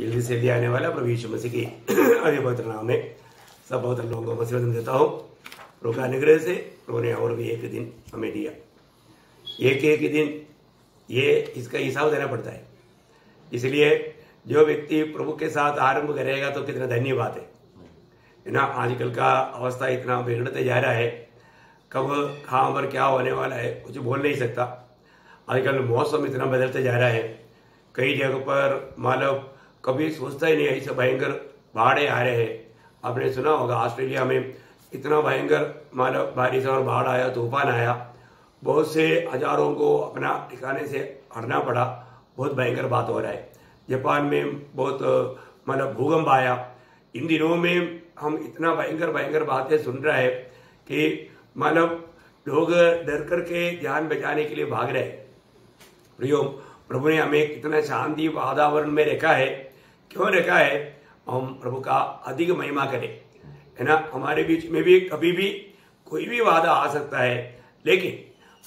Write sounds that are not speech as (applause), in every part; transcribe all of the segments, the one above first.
जल्दी से जल्दी आने वाला प्रभु यीशु मसीह की (clears throat) अरे नाम में सब बहुत लोगों को वंदन देता हूँ। प्रभु का अनुग्रह से प्रभु ने और भी एक दिन हमें दिया। एक एक दिन, ये इसका हिसाब देना पड़ता है। इसलिए जो व्यक्ति प्रभु के साथ आरंभ करेगा तो कितना धन्य बात है। है ना? आजकल का अवस्था इतना बिगड़ते जा रहा है। कब कहाँ पर क्या होने वाला है, कुछ बोल नहीं सकता। आजकल मौसम इतना बदलते जा रहा है। कई जगह पर मानव कभी सोचता ही नहीं ऐसे भयंकर बाढ़े आ रहे हैं। आपने सुना होगा, ऑस्ट्रेलिया में इतना भयंकर मानव बारिश और बाढ़ आया, तूफ़ान आया। बहुत से हज़ारों को अपना ठिकाने से हटना पड़ा। बहुत भयंकर बात हो रहा है। जापान में बहुत मतलब भूकंप आया। इन दिनों में हम इतना भयंकर भयंकर बातें सुन रहे हैं कि मानव लोग डर करके जान बचाने के लिए भाग रहे प्रभु ने हमें कितना शांति वातावरण में रखा है। क्यों रखा है? हम प्रभु का अधिक महिमा करें। है ना? हमारे बीच में भी कभी भी कोई भी वादा आ सकता है, लेकिन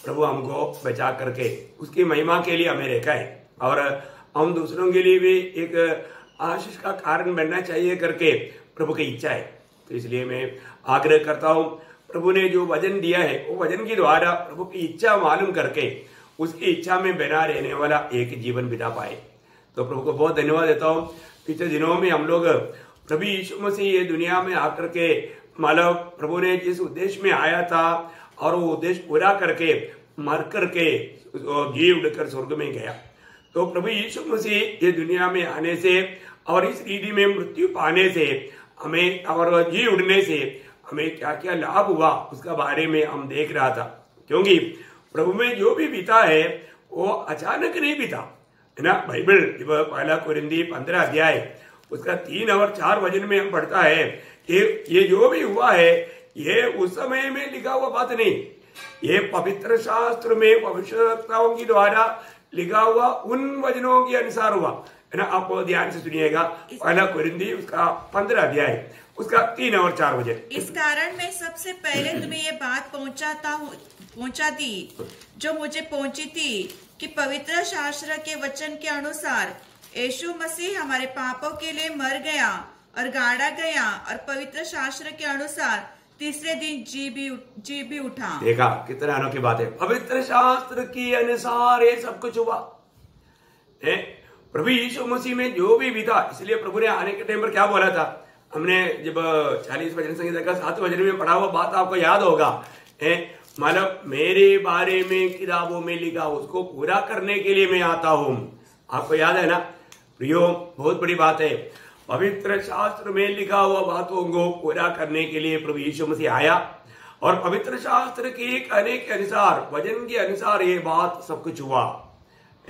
प्रभु हमको बचा करके, उसकी महिमा के लिए हमें रखा है। और हम दूसरों के लिए भी एक आशीष का कारण बनना चाहिए करके प्रभु की इच्छा है। तो इसलिए मैं आग्रह करता हूँ, प्रभु ने जो वज़न दिया है, वो वज़न के द्वारा प्रभु की इच्छा मालूम करके, उसकी इच्छा में बना रहने वाला एक जीवन बिता पाए। तो प्रभु को बहुत धन्यवाद देता हूँ। पिछले दिनों में हम लोग, प्रभु यीशु मसीह ये दुनिया में आकर के मानव प्रभु ने जिस उद्देश्य में आया था, और वो उद्देश्य पूरा करके, मर करके जी उड़कर स्वर्ग में गया। तो प्रभु यीशु मसीह ये दुनिया में आने से, और इस रीति में मृत्यु पाने से, हमें, और जी उड़ने से, हमें क्या क्या लाभ हुआ, उसका बारे में हम देख रहा था। क्योंकि प्रभु में जो भी बीता है, वो अचानक नहीं बीता। है ना? बाइबल जब पहला कुरिंदी, पंद्रह अध्याय। उसका तीन और चार वज़न में हम पढ़ता है कि ये जो भी हुआ है, ये उस समय में लिखा हुआ बात नहीं। ये पवित्र शास्त्र में भविष्यताओं की द्वारा लिखा हुआ उन वजनों के अनुसार हुआ। है ना? आप ध्यान से सुनिएगा। पहला कुरिंदी, उसका पंद्रह अध्याय। उसका तीन और चार बजे। इस कारण मैं सबसे पहले तुम्हें ये बात पहुंचाता हूँ पहुँचा दी जो मुझे पहुँची थी कि पवित्र शास्त्र के वचन के अनुसार यीशु मसीह हमारे पापों के लिए मर गया और गाड़ा गया और पवित्र शास्त्र के अनुसार तीसरे दिन जी भी जी भी उठा। देखा कितने अनोखी बात है। पवित्र शास्त्र के अनुसार ये सब कुछ हुआ। प्रभु यीशु मसीह में जो भी विधा इसलिए प्रभु ने आने के टाइम पर क्या बोला था? हमने जब चालीस भजन संगीता का सात भजन में पढ़ा हुआ बात आपको याद होगा मतलब मेरे बारे में किताबों में लिखा, उसको पूरा करने के लिए मैं आता हूँ। आपको याद है ना? प्रियो, बहुत बड़ी बात है। पवित्र शास्त्र में लिखा हुआ बातों को पूरा करने के लिए प्रभु यीशु मसीह आया। और पवित्र शास्त्र के कहने के अनुसार, वज़न के अनुसार ये बात सब कुछ हुआ।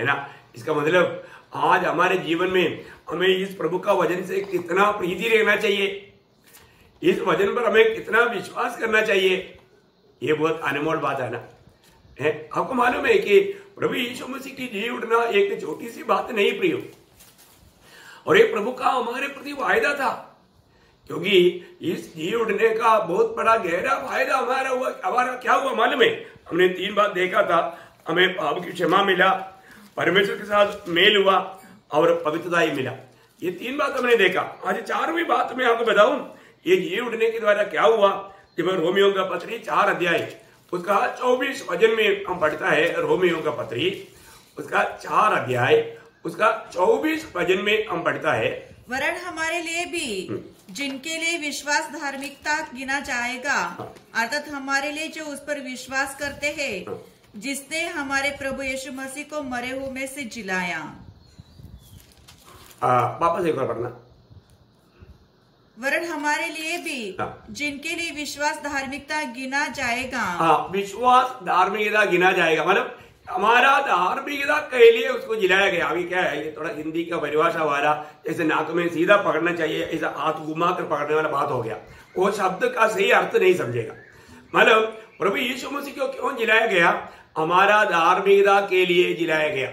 है ना? इसका मतलब आज हमारे जीवन में हमें इस प्रभु का वज़न से कितना प्रीति रहना चाहिए। इस वज़न पर हमें कितना विश्वास करना चाहिए। ये बहुत अनमोल बात है ना? है? आपको मालूम है कि प्रभु यीशु मसीह की जी उठना एक छोटी सी बात नहीं प्रियो। और ये प्रभु का हमारे प्रति वायदा था। क्योंकि इस जी उठने का बहुत बड़ा गहरा फ़ायदा हमारा हुआ, हमारा क्या हुआ मालूम है? हमने तीन बात देखा था, हमें पाप की क्षमा मिला, परमेश्वर के साथ मेल हुआ। और पवित्रता ही मिला। ये तीन बात हमने देखा। आज चारवीं बात मैं आपको बताऊँ ये जी उठने के द्वारा क्या हुआ? जब रोमियो का पत्री चार अध्याय उसका चौबीस वज़न में हम पढ़ता है रोमियो का पत्री उसका चार अध्याय उसका चौबीस वज़न में हम पढ़ता है। वरण हमारे लिए भी जिनके लिए विश्वास धार्मिकता गिना जाएगा अर्थात हमारे लिए जो उस पर विश्वास करते हैं। जिसने हमारे प्रभु यीशु मसीह को मरे हुए में से जिलाया। वापस एक बार पढ़ना। वरण हमारे लिए भी जिनके लिए विश्वास धार्मिकता गिना जाएगा। हाँ विश्वास धार्मिकता गिना जाएगा। मतलब हमारा धार्मिकता के लिए उसको जिलाया गया। अभी क्या है ये थोड़ा हिंदी का परिभाषा वाला जैसे नाक में सीधा पकड़ना चाहिए ऐसा हाथ घुमा कर पकड़ने वाला बात हो गया। वो शब्द का सही अर्थ नहीं समझेगा। मतलब प्रभु यीशु मसीह को क्यों जिलाया गया? हमारा धार्मिकता के लिए जिलाया गया।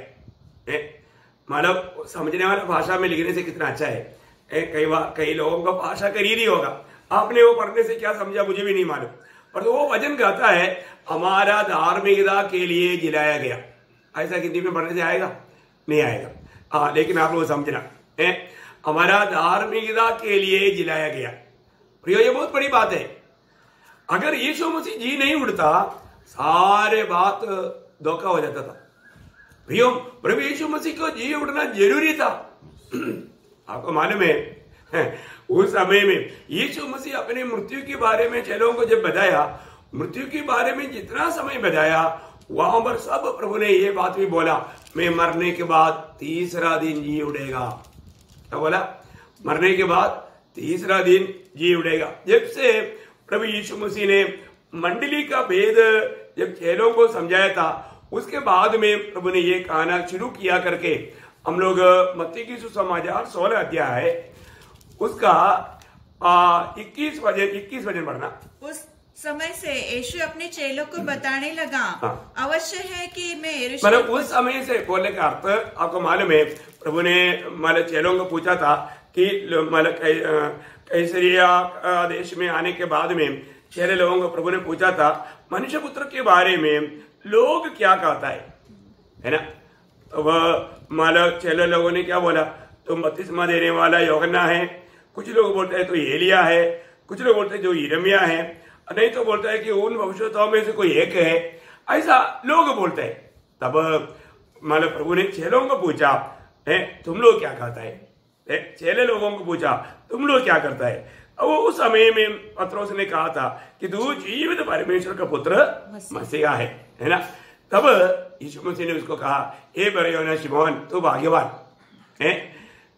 मतलब समझने वाला भाषा में लिखने से कितना अच्छा है। कई बार कई लोगों का भाषा करीब ही होगा। आपने वो पढ़ने से क्या समझा, मुझे भी नहीं मालूम। पर तो वो वज़न कहता है, हमारा धार्मिकता के लिए जिलाया गया। ऐसा हिंदी में पढ़ने से आएगा? नहीं आएगा। हाँ लेकिन आप लोग समझना। है? हमारा धार्मिकता के लिए जिलाया गया। ये बहुत बड़ी बात है। अगर यीशु मसीह जी नहीं उड़ता सारे बात धोखा हो जाता था। प्रियो प्रभु यीशु मसीह को जी उठना ज़रूरी था आपको मालूम है? उस समय में यीशु मसीह अपने मृत्यु के बारे में चेलों को जब बताया, मृत्यु के बारे में जितना समय बताया, वहाँ पर सब प्रभु ने ये बात भी बोला, मैं मरने के बाद तीसरा दिन जी उड़ेगा। क्या बोला? मरने के बाद तीसरा दिन जी उड़ेगा। जब से प्रभु यीशु मसीह ने मंडली का भेद जब चेलों को समझाया था उसके बाद में प्रभु ने ये कहना शुरू किया करके हम लोग मत्ती की सुसमाचार सोलह अध्याय उसका इक्कीस वज़न इक्कीस वज़न पढ़ना उस समय से यीशु अपने चेलों को बताने लगा हाँ। अवश्य है कि मैं मतलब उस समय से बोलने का अर्थ आपको मालूम है प्रभु ने मतलब चेलों को पूछा था कि मतलब कैसरिया देश में आने के बाद में चेले लोगों को प्रभु ने पूछा था मनुष्य पुत्र के बारे में लोग क्या कहता है? है ना? तो वह मतलब चेले लोगों ने क्या बोला? तुम बत्तीसवा देने वाला योगना है। कुछ लोग बोलते हैं तो एलिया है। कुछ लोग बोलते हैं जो इरमिया है। नहीं तो बोलता है कि उन भविष्यताओं में से कोई एक है। ऐसा लोग बोलते हैं। तब मतलब प्रभु ने चेलों को पूछा है तुम लोग क्या कहता है? चेले लोगों को पूछा तुम लोग क्या करता है? अब वो उस समय में पत्रोस ने कहा था कि तू जीवित परमेश्वर का पुत्र मसीहा है। है ना तब यीशु मसीह ने उसको कहा हे बरयोना शिमोन तू भाग्यवान है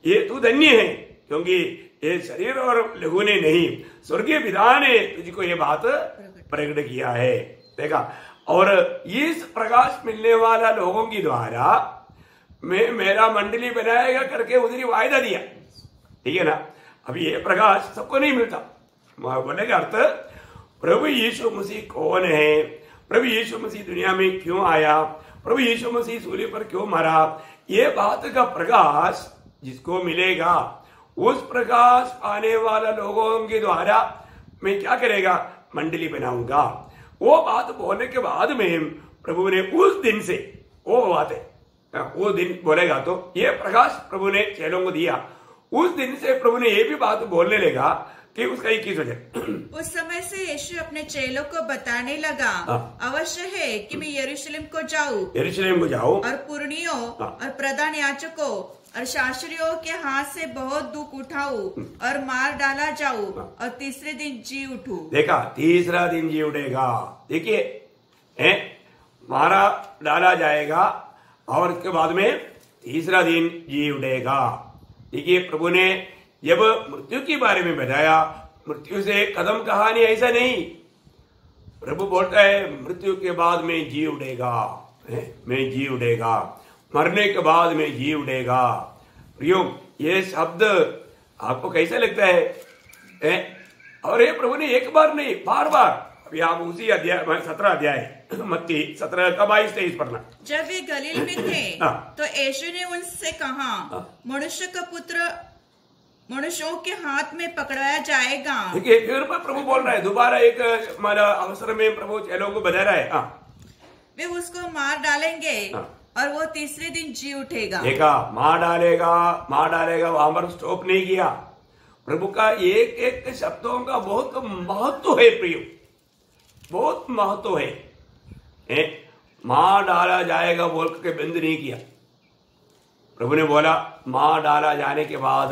ये तू धन्य है क्योंकि ये शरीर और लघु ने नहीं स्वर्गीय पिता ने तुझको ये बात प्रकट किया है देखा और इस प्रकाश मिलने वाला लोगों की द्वारा मैं मेरा मंडली बनाएगा करके ही वायदा दिया ठीक है ना अभी ये प्रकाश सबको नहीं मिलता बोलने का अर्थ प्रभु यीशु मसीह कौन है प्रभु यीशु मसीह दुनिया में क्यों आया? प्रभु यीशु मसीह सूर्य पर क्यों मरा? ये बात का प्रकाश जिसको मिलेगा उस प्रकाश पाने वाला लोगों के द्वारा मैं क्या करेगा? मंडली बनाऊँगा। वो बात बोलने के बाद में प्रभु ने उस दिन से वो बात है हाँ, वो दिन बोलेगा तो ये प्रकाश प्रभु ने चेलों को दिया। उस दिन से प्रभु ने ये भी बात बोलने लगा कि उसका इक्कीस वजह उस समय से यीशु अपने चेलों को बताने लगा हाँ। अवश्य है कि मैं यरूशलेम को जाऊँ। यरूशलेम को जाओ। और पुरनियों हाँ। और प्रधान याचकों और शास्त्रियों के हाथ से बहुत दुख उठाऊ और मार डाला जाऊँ हाँ। और तीसरे दिन जी उठू। देखा तीसरा दिन जी उठेगा। देखिए हैं? मारा डाला जाएगा और उसके बाद में तीसरा दिन जी उठेगा। देखिए प्रभु ने जब मृत्यु के बारे में बताया मृत्यु से कदम कहानी ऐसा नहीं। प्रभु बोलता है मृत्यु के बाद में जी उड़ेगा मैं जी उठेगा मरने के बाद में जी उड़ेगा। प्रियो ये शब्द आपको कैसा लगता है? हैं? और ये प्रभु ने एक बार नहीं बार बार। अभी आप उसी अध्याय सत्रह अध्याय मत्ती सत्रह का बाईस तेईस पढ़ना। जब वे गलील में थे हाँ। तो यीशु ने उनसे कहा हाँ। मनुष्य का पुत्र मनुष्यों के हाथ में पकड़ाया जाएगा। देखिए फिर प्रभु बोल रहा है दोबारा एक हमारा अवसर में प्रभु चेलों को बता रहा है। हाँ। वे उसको मार डालेंगे हाँ। और वो तीसरे दिन जी उठेगा। देखा मार डालेगा मार डालेगा वहाँ पर स्टॉप नहीं किया। प्रभु का एक एक शब्दों का बहुत महत्व है प्रियो। बहुत महत्व है, है? मार डाला जाएगा बोल के बंद नहीं किया। प्रभु ने बोला मार डाला जाने के बाद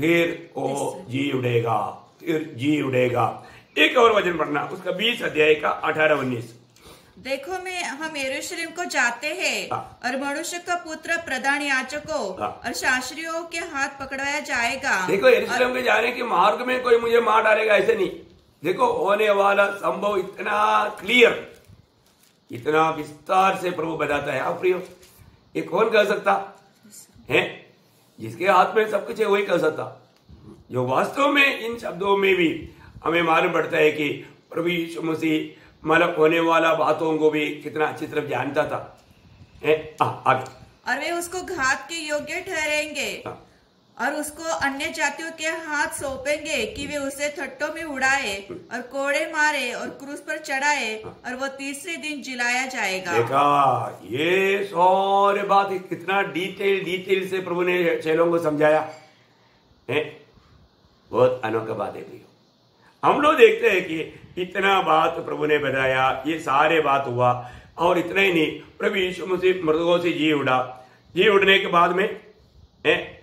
फिर ओ जी उड़ेगा फिर जी उड़ेगा। एक और वचन पढ़ना उसका बीस अध्याय का अठारह उन्नीस। देखो मैं हम यरूशलेम को जाते हैं हाँ। और मनुष्य का पुत्र प्रधान याचकों हाँ। और शास्त्रियों के हाथ पकड़ाया जाएगा। देखो यरूशलेम के जाने के मार्ग में कोई मुझे मार डालेगा ऐसे नहीं। देखो होने वाला संभव इतना क्लियर इतना विस्तार से प्रभु बताता है। आप प्रियो ये कौन कह सकता? है? जिसके हाथ में सब कुछ है वही कह सकता। जो वास्तव में इन शब्दों में भी हमें मालूम पड़ता है कि प्रभु यीशु मसीह मतलब होने वाला बातों को भी कितना अच्छी तरफ़ जानता था। ए, आ, आगे। और वे उसको घात के योग्य ठहरेंगे। हाँ। और उसको अन्य जातियों के हाथ सौंपेंगे कि वे उसे थट्टों में उड़ाए और कोड़े मारे और क्रूस पर चढ़ाए और वो तीसरे दिन जिलाया जाएगा। देखा, ये सारे बात कितना डिटेल डिटेल से प्रभु ने चेलों को समझाया। है? बहुत अनोखा बात है प्रियो हम लोग देखते हैं कि इतना बात प्रभु ने बताया, ये सारे बात हुआ और इतना ही नहीं, प्रभु यीशु मसीह मृतकों से जी उड़ा। जी उड़ने के बाद में, है?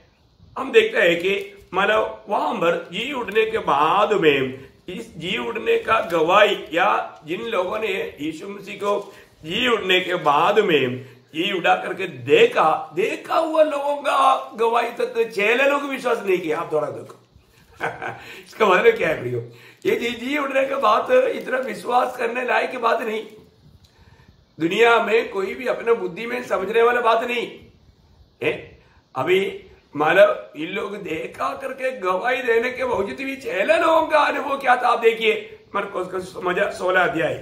हम देखते हैं कि मतलब वहाँ पर जी उठने के बाद में इस जी उठने का गवाही या जिन लोगों ने यीशु मसीह को जी उड़ने के बाद में जी उड़ा करके देखा देखा हुआ लोगों का गवाही तक तो छह लोग विश्वास नहीं किया आप थोड़ा देखो। (laughs) इसका मतलब क्या है प्रियो? ये जी जी उड़ने के बाद इतना विश्वास करने लायक की बात नहीं। दुनिया में कोई भी अपने बुद्धि में समझने वाला बात नहीं। है? अभी मतलब इन लोग देखा करके गवाही देने के बावजूद भी छह लोगों का अनुभव क्या था? आप देखिए समझा सोलह अध्याय।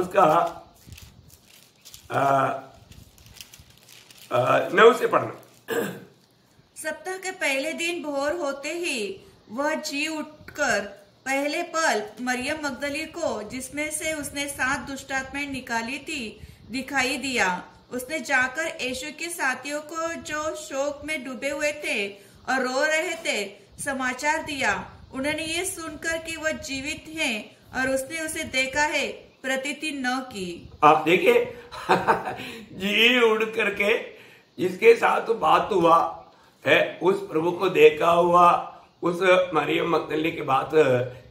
उसका नौ से पढ़ना। सप्ताह के पहले दिन भोर होते ही वह जी उठकर पहले पल मरियम मगदली को, जिसमें से उसने सात दुष्टात्माएँ निकाली थी, दिखाई दिया। उसने जाकर यीशु के साथियों को जो शोक में डूबे हुए थे और रो रहे थे, समाचार दिया। उन्होंने ये सुनकर कि वह जीवित हैं और उसने उसे देखा है, प्रतीति न की। आप देखिए, (laughs) जी उड़ करके जिसके साथ बात हुआ, है, उस प्रभु को देखा हुआ, उस मरियम मकदली के बाद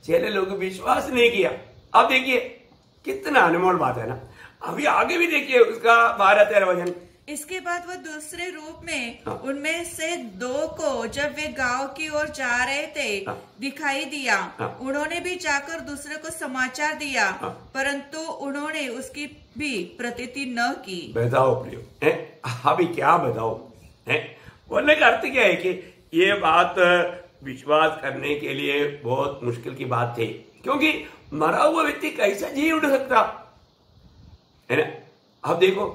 चेले लोग विश्वास नहीं किया। अब देखिए, कितना अनमोल बात है ना। अभी आगे भी देखिए उसका बारह तेरह वज़न इसके बाद वो दूसरे रूप में हाँ। उनमें से दो को जब वे गाँव की ओर जा रहे थे हाँ। दिखाई दिया हाँ। उन्होंने भी जाकर दूसरे को समाचार दिया हाँ। परंतु उन्होंने उसकी भी प्रतीति न की बताओ प्रियो है अभी क्या बताओ है बोलने का अर्थ क्या है कि ये बात विश्वास करने के लिए बहुत मुश्किल की बात थी क्योंकि मरा हुआ व्यक्ति कैसे जी उठ सकता है ना? अब देखो,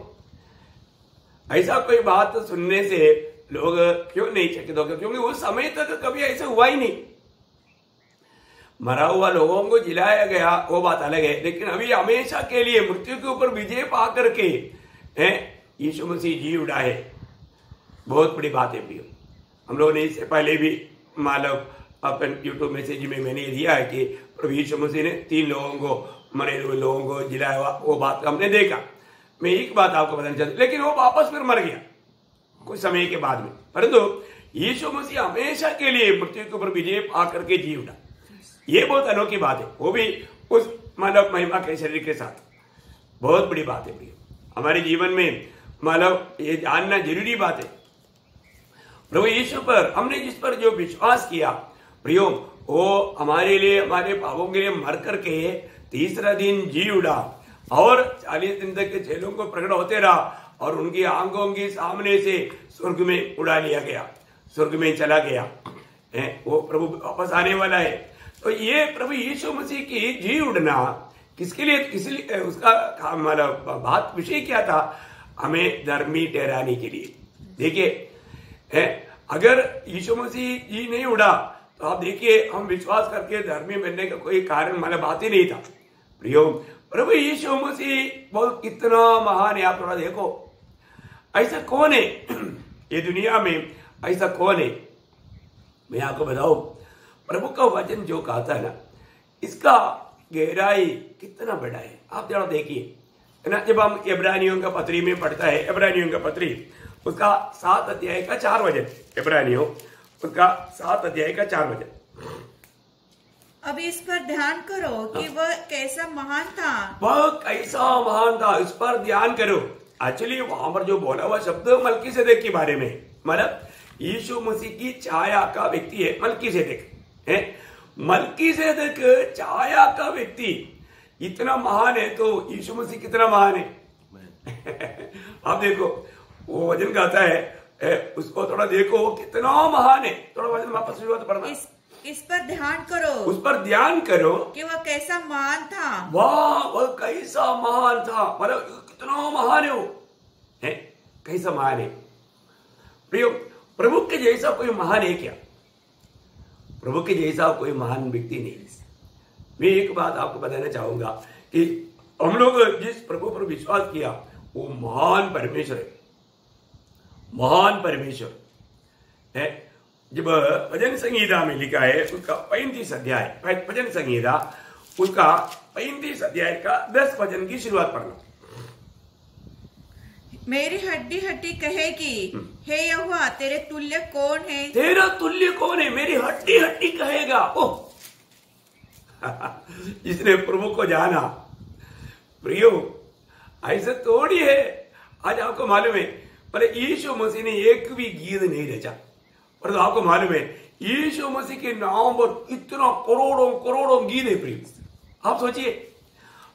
ऐसा कोई बात सुनने से लोग क्यों नहीं चकित हो गए क्योंकि उस समय तक कभी ऐसा हुआ ही नहीं। मरा हुआ लोगों को जिलाया गया, वो बात अलग है। लेकिन अभी हमेशा के लिए मृत्यु के ऊपर विजय पा करके यीशु मसीह जी उड़ा है। बहुत बड़ी बात है प्रियो हम लोगों ने इससे पहले भी मालव अपन यूट्यूब मैसेज में मैंने दिया है कि प्रभु यीशु मसीह ने तीन लोगों को मरे हुए लोगों को जिलाया हुआ, वो बात हमने देखा। मैं एक बात आपको बताना चाहता लेकिन वो वापस फिर मर गया, कुछ समय के बाद में। परंतु यीशु मसीह हमेशा के लिए मृत्यु के ऊपर विजय पा करके जी उठा। ये बहुत अनोखी बात है, वो भी उस मानव महिमा के शरीर के साथ। बहुत बड़ी बात है, प्रिय। हमारे जीवन में मानव, ये जानना ज़रूरी बात है। प्रभु यीशु पर, हमने जिस पर जो विश्वास किया, प्रियो, वो हमारे लिए, हमारे पापों के लिए मर करके तीसरा दिन जी उड़ा। और चालीस दिन तक के चेलों को प्रकट होते रहा और उनकी आँखों के सामने से स्वर्ग में उड़ा लिया गया, स्वर्ग में चला गया। है, वो प्रभु वापस आने वाला है। तो ये प्रभु यीशु मसीह की जी उड़ना किसके लिए इसलिए उसका मतलब बात विषय क्या था? हमें धर्मी ठहराने के लिए। देखिए, है, अगर यीशु मसीह जी नहीं उड़ा तो आप देखिए, हम विश्वास करके धर्मी बनने का कोई कारण मतलब बात ही नहीं था। प्रियो, प्रभु यीशु मसीह बहुत कितना महान है, आप थोड़ा देखो। ऐसा कौन है? (clears throat) ये दुनिया में ऐसा कौन है? मैं आपको बताऊ, प्रभु का वचन जो कहता है ना, इसका गहराई कितना बड़ा है? आप जरा देखिए। ना, जब हम इब्रानियों का पत्री में पढ़ता है, इब्रानियों का पत्री, उसका सात अध्याय का चार वज़न इब्रानियों, उसका सात अध्याय का चार वज़न अब इस पर ध्यान करो कि वह कैसा महान था। वह कैसा महान था इस पर ध्यान करो। एक्चुअली वहाँ पर जो बोला हुआ शब्द मलकी से देख के बारे में। मतलब यीशु मसीह की छाया का व्यक्ति है मलकी से देख। है? मलकी से देख छाया का व्यक्ति। इतना महान है तो यीशु मसीह कितना महान है? (laughs) आप देखो वो वज़न कहता है उसको थोड़ा देखो कितना महान है। थोड़ा वज़न वापस पढ़ना। इस पर ध्यान करो। उस पर ध्यान करो। कि वह कैसा महान था। वाह वह कैसा महान था। मतलब कितना महान है वो। है? कैसा महान है? प्रियो प्रभु के जैसा कोई महान है क्या? प्रभु के जैसा कोई महान व्यक्ति नहीं मैं एक बात आपको बताना चाहूँगा कि हम लोग जिस प्रभु पर विश्वास किया वो महान परमेश्वर है। महान परमेश्वर। है? जब भजन संगीता में लिखा है उसका पैंतीस अध्याय भजन संगीता उसका पैंतीस अध्याय का दस भजन की शुरुआत पढ़ना। मेरी हड्डी हड्डी कहेगी हे यहोवा तेरे तुल्य कौन है? तेरा तुल्य कौन है? मेरी हड्डी हड्डी कहेगा। ओह! (laughs) जिसने प्रभु को जाना। प्रियो ऐसा थोड़ी है। आज आपको मालूम है पर यीशु मसीह ने एक भी गीत नहीं रचा। पर आपको मालूम है, यीशु मसीह के नाम पर इतना करोड़ों करोड़ों गीत है प्रिय आप सोचिए,